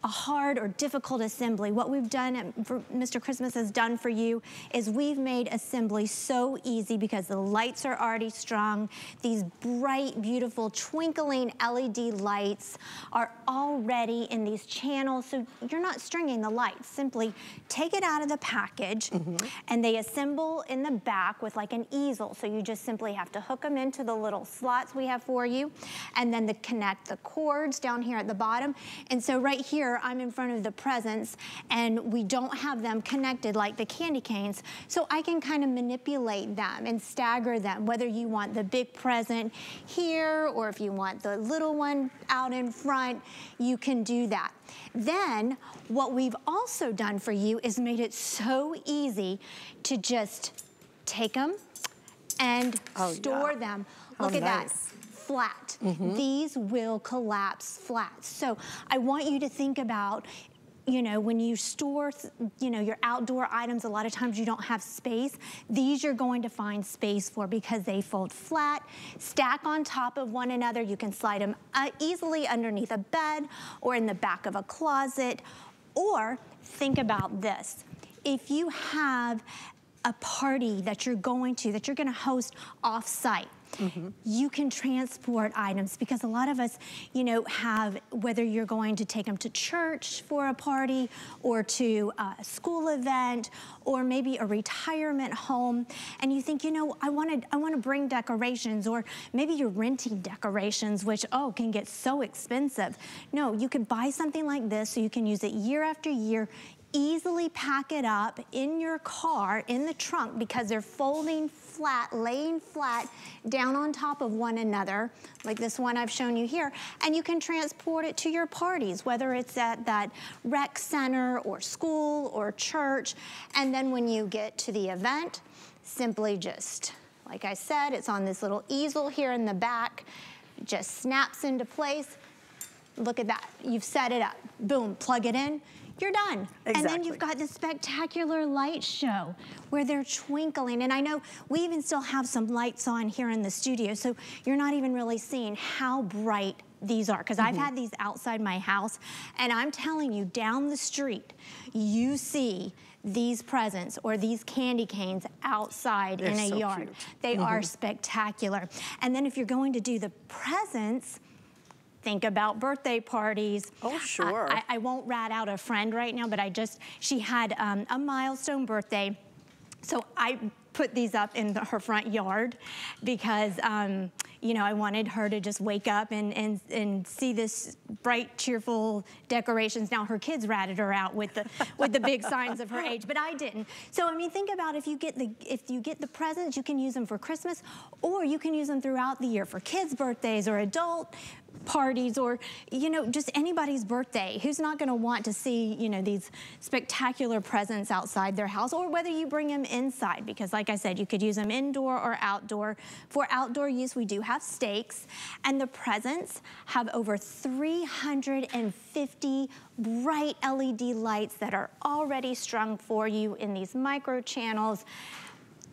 a hard or difficult assembly. What we've done, for Mr. Christmas has done for you, is we've made assembly so easy because the lights are already strung. These bright, beautiful, twinkling LED lights are already in these channels, so you're not stringing the lights. Simply take it out of the package, mm -hmm. and they assemble in the back with like an easel, so you just simply have to hook them into the little slots we have for you, and then to connect the cords down here at the bottom. And so right here, I'm in front of the presents and we don't have them connected like the candy canes. So I can kind of manipulate them and stagger them, whether you want the big present here or if you want the little one out in front, you can do that. Then what we've also done for you is made it so easy to just take them and oh, store yeah. them. Look at nice. that flat. Mm -hmm. These will collapse flat. So I want you to think about you know, when you store, you know, your outdoor items, a lot of times you don't have space. These you're going to find space for because they fold flat, stack on top of one another. You can slide them uh, easily underneath a bed or in the back of a closet. Or think about this. If you have a party that you're going to, that you're gonna host off-site, mm -hmm. you can transport items because a lot of us, you know, have, whether you're going to take them to church for a party or to a school event or maybe a retirement home and you think, you know, I want to I want to bring decorations or maybe you're renting decorations which oh can get so expensive. No, you can buy something like this so you can use it year after year easily pack it up in your car, in the trunk, because they're folding flat, laying flat down on top of one another, like this one I've shown you here, and you can transport it to your parties, whether it's at that rec center or school or church. And then when you get to the event, simply just, like I said, it's on this little easel here in the back, just snaps into place. Look at that, you've set it up. Boom, plug it in, you're done. Exactly. And then you've got this spectacular light show where they're twinkling. And I know we even still have some lights on here in the studio, so you're not even really seeing how bright these are because mm -hmm. I've mm-hmm. had these outside my house and I'm telling you down the street you see these presents or these candy canes outside They're in a so yard. Cute. They mm -hmm. are mm-hmm. spectacular. And then if you're going to do the presents, think about birthday parties. Oh, sure. I, I, won't rat out a friend right now, but I just, she had um, a milestone birthday. So I put these up in the, her front yard because, um, you know, I wanted her to just wake up and, and, and see this bright, cheerful decorations. Now her kids ratted her out with the, with the big signs of her age, but I didn't. So, I mean, think about if you get the, if you get the presents, you can use them for Christmas or you can use them throughout the year for kids' birthdays or adult parties or, you know, just anybody's birthday. Who's not gonna want to see, you know, these spectacular presents outside their house or whether you bring them inside because like I said, you could use them indoor or outdoor. For outdoor use, we do have stakes and the presents have over 350 bright LED lights that are already strung for you in these micro channels.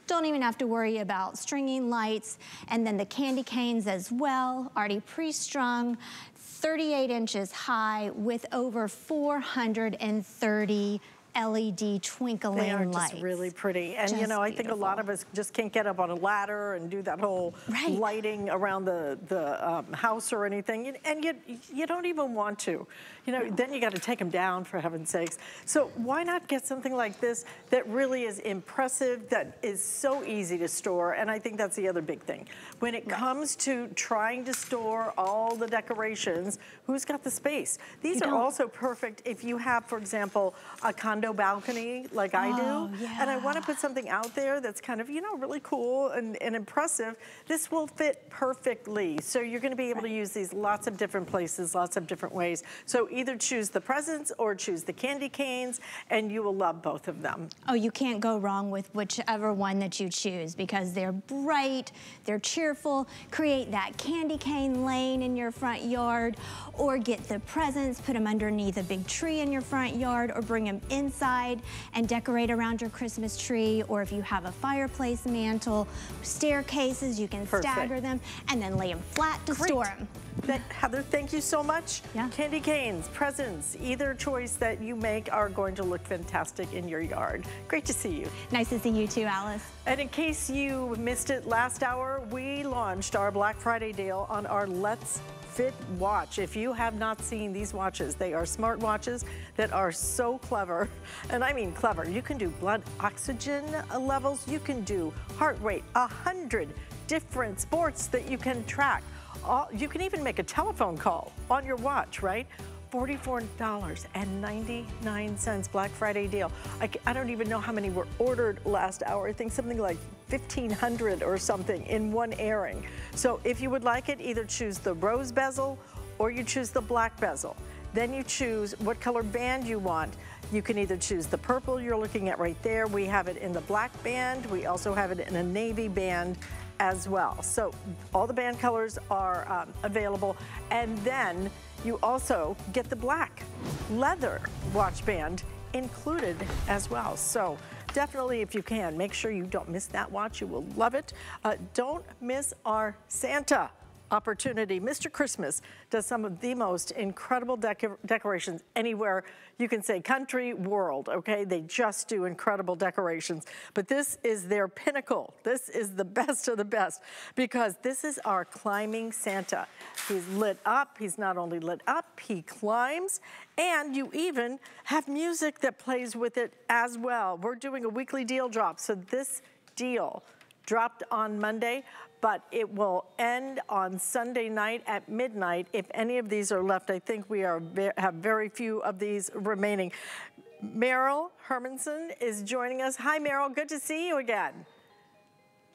Don't even have to worry about stringing lights. And then the candy canes as well, already pre-strung, 38 inches high with over 430 LED twinkling they are lights. just really pretty. And just you know, I beautiful. think a lot of us just can't get up on a ladder and do that whole right. lighting around the, the um, house or anything. And you, you don't even want to. You know, then you got to take them down for heaven's sakes. So why not get something like this that really is impressive, that is so easy to store. And I think that's the other big thing. When it right. comes to trying to store all the decorations, who's got the space? These you are don't. also perfect if you have, for example, a condo balcony like oh, I do. Oh, yeah. And I want to put something out there that's kind of, you know, really cool and, and impressive. This will fit perfectly. So you're going to be able right. to use these lots of different places, lots of different ways. So either choose the presents or choose the candy canes, and you will love both of them. Oh, you can't go wrong with whichever one that you choose because they're bright, they're cheerful, create that candy cane lane in your front yard, or get the presents, put them underneath a big tree in your front yard, or bring them inside and decorate around your Christmas tree, or if you have a fireplace mantle, staircases, you can Perfect. stagger them, and then lay them flat to Great. store them. That, Heather, thank you so much. Yeah. Candy canes, presents, either choice that you make are going to look fantastic in your yard. Great to see you. Nice to see you too, Alyce. And in case you missed it last hour, we launched our Black Friday deal on our Let's Fit watch. If you have not seen these watches, they are smart watches that are so clever. <laughs> And I mean clever. You can do blood oxygen levels. You can do heart rate, a hundred different sports that you can track all, you can even make a telephone call on your watch, right? $44.99 Black Friday deal. I, I, don't even know how many were ordered last hour. I think something like 1,500 or something in one airing. So if you would like it, either choose the rose bezel or you choose the black bezel. Then you choose what color band you want. You can either choose the purple you're looking at right there. We have it in the black band. We also have it in a navy band as well. So all the band colors are um, available. And then you also get the black leather watch band included as well. So definitely if you can, make sure you don't miss that watch. You will love it. Uh, don't miss our Santa opportunity. Mr. Christmas does some of the most incredible decor decorations anywhere you can say country, world, okay? They just do incredible decorations. But this is their pinnacle. This is the <laughs> best of the best because this is our climbing Santa. He's lit up. He's not only lit up, he climbs and you even have music that plays with it as well. We're doing a weekly deal drop. So this deal dropped on Monday but it will end on Sunday night at midnight. If any of these are left, I think we are have very few of these remaining. Meryl Hermanson is joining us. Hi, Meryl. Good to see you again.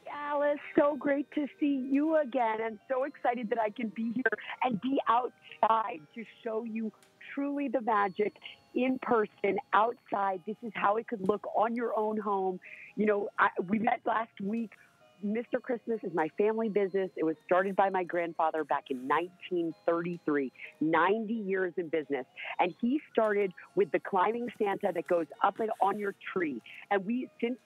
Alyce, so great to see you again. and so excited that I can be here and be outside to show you truly the magic in person, outside. This is how it could look on your own home. You know, I, we met last week Mr. Christmas is my family business. It was started by my grandfather back in 1933, 90 years in business. And he started with the climbing Santa that goes up and on your tree. And we, since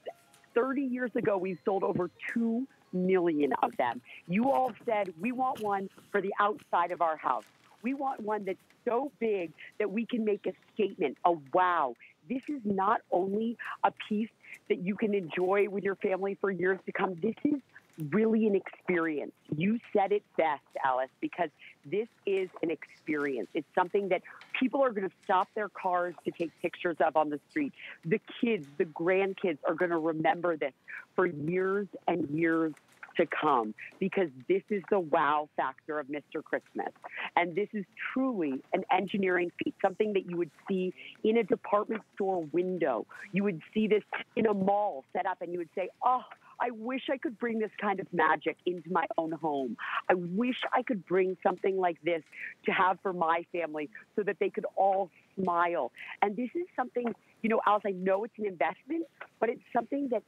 30 years ago, we've sold over 2 million of them. You all said we want one for the outside of our house. We want one that's so big that we can make a statement, a wow. This is not only a piece that you can enjoy with your family for years to come. This is really an experience. You said it best, Alyce, because this is an experience. It's something that people are going to stop their cars to take pictures of on the street. The kids, the grandkids are going to remember this for years and years to come because this is the wow factor of Mr. Christmas. And this is truly an engineering feat, something that you would see in a department store window. You would see this in a mall set up and you would say, oh, I wish I could bring this kind of magic into my own home. I wish I could bring something like this to have for my family so that they could all smile. And this is something, you know, Alyce, I know it's an investment, but it's something that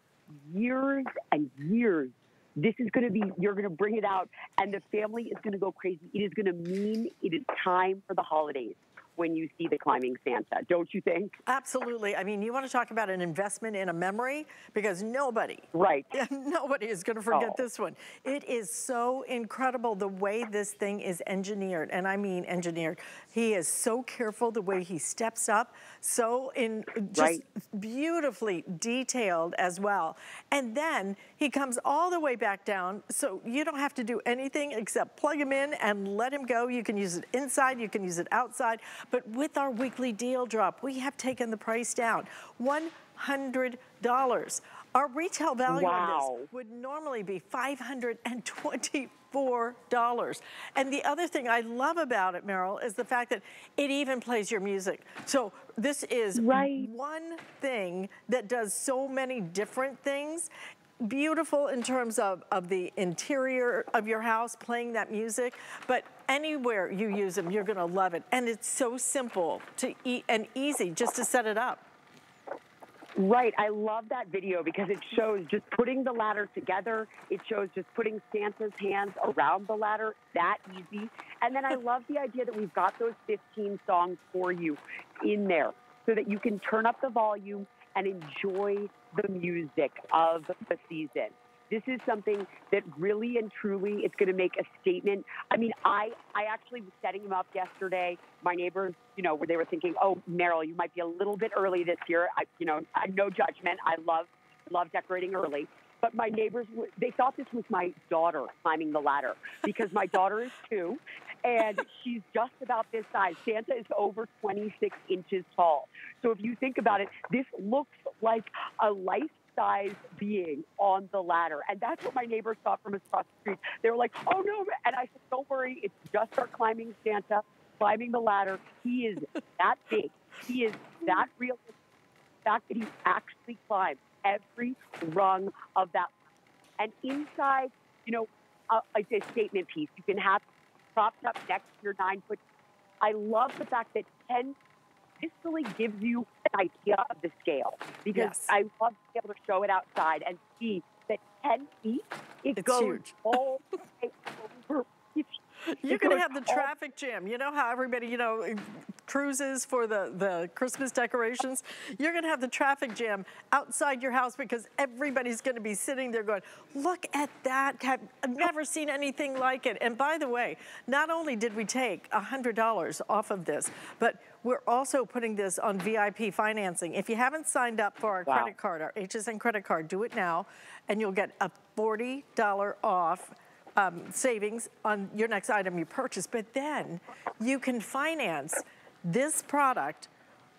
years and years this is going to be, you're going to bring it out, and the family is going to go crazy. It is going to mean it is time for the holidays when you see the climbing Santa, don't you think? Absolutely. I mean, you want to talk about an investment in a memory because nobody, right? <laughs> Nobody is going to forget oh. this one. It is so incredible the way this thing is engineered, and I mean engineered. He is so careful the way he steps up, so in just right. beautifully detailed as well. And then he comes all the way back down, so you don't have to do anything except plug him in and let him go. You can use it inside, you can use it outside. But with our weekly deal drop, we have taken the price down. $100. Our retail value wow. on this would normally be $524. And the other thing I love about it, Meryl, is the fact that it even plays your music. So this is right. one thing that does so many different things beautiful in terms of, of the interior of your house, playing that music, but anywhere you use them, you're gonna love it. And it's so simple to eat and easy just to set it up. Right. I love that video because it shows just putting the ladder together. It shows just putting Santa's hands around the ladder, that easy. And then I love the idea that we've got those 15 songs for you in there so that you can turn up the volume and enjoy the music of the season. This is something that really and truly is going to make a statement. I mean, I, I actually was setting him up yesterday. My neighbors, you know, where they were thinking, oh, Meryl, you might be a little bit early this year. I, you know, I no judgment. I love, love decorating early. But my neighbors, they thought this was my daughter climbing the ladder because my daughter is two and she's just about this size. Santa is over 26 inches tall. So if you think about it, this looks like a life size being on the ladder. And that's what my neighbors thought from across the street. They were like, oh no. And I said, don't worry, it's just our climbing Santa climbing the ladder. He is <laughs> that big. He is that real. The fact that he actually climbed every rung of that. And inside, you know, a, a statement piece. You can have propped up next to your nine foot. I love the fact that 10 this really gives you an idea of the scale because yes. I love to be able to show it outside and see that 10 feet, it it's goes huge. <laughs> all the way over. <laughs> You're going to have the traffic jam. You know how everybody, you know, cruises for the, the Christmas decorations? You're going to have the traffic jam outside your house because everybody's going to be sitting there going, look at that. I've never seen anything like it. And by the way, not only did we take $100 off of this, but we're also putting this on VIP financing. If you haven't signed up for our wow. credit card, our HSN credit card, do it now, and you'll get a $40 off um, savings on your next item you purchase. But then you can finance this product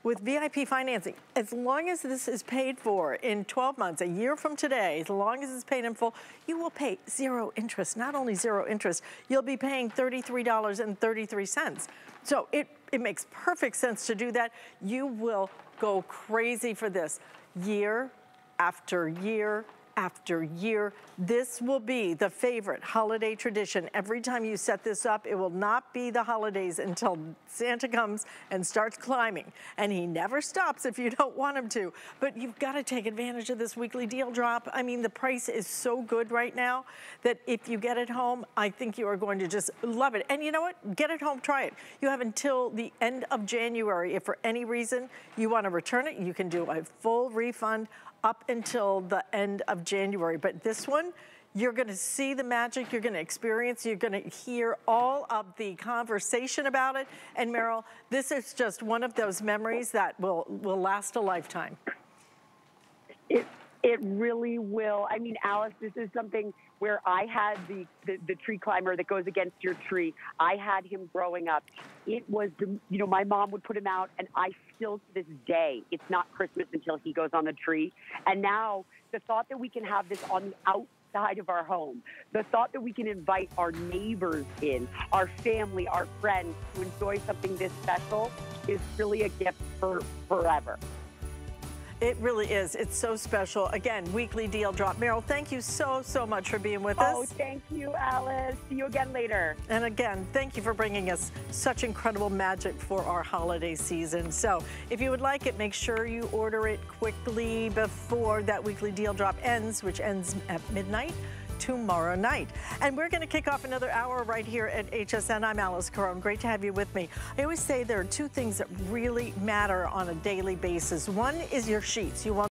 with VIP financing, as long as this is paid for in 12 months, a year from today, as long as it's paid in full, you will pay zero interest. Not only zero interest, you'll be paying $33.33. So it, it makes perfect sense to do that. You will go crazy for this year after year after year. This will be the favorite holiday tradition. Every time you set this up, it will not be the holidays until Santa comes and starts climbing. And he never stops if you don't want him to. But you've got to take advantage of this weekly deal drop. I mean, the price is so good right now that if you get it home, I think you are going to just love it. And you know what? Get it home, try it. You have until the end of January. If for any reason you want to return it, you can do a full refund up until the end of January. But this one, you're gonna see the magic, you're gonna experience, you're gonna hear all of the conversation about it. And Meryl, this is just one of those memories that will, will last a lifetime. It, it really will. I mean, Alyce, this is something where I had the, the, the, tree climber that goes against your tree. I had him growing up. It was, the, you know, my mom would put him out, and I still to this day, it's not Christmas until he goes on the tree. And now the thought that we can have this on the outside of our home, the thought that we can invite our neighbors in, our family, our friends to enjoy something this special is really a gift for forever. It really is. It's so special. Again, weekly deal drop. Meryl, thank you so, so much for being with us. Oh, thank you, Alyce. See you again later. And again, thank you for bringing us such incredible magic for our holiday season. So if you would like it, make sure you order it quickly before that weekly deal drop ends, which ends at midnight tomorrow night. And we're going to kick off another hour right here at HSN. I'm Alyce Caron. Great to have you with me. I always say there are two things that really matter on a daily basis. One is your sheets. You want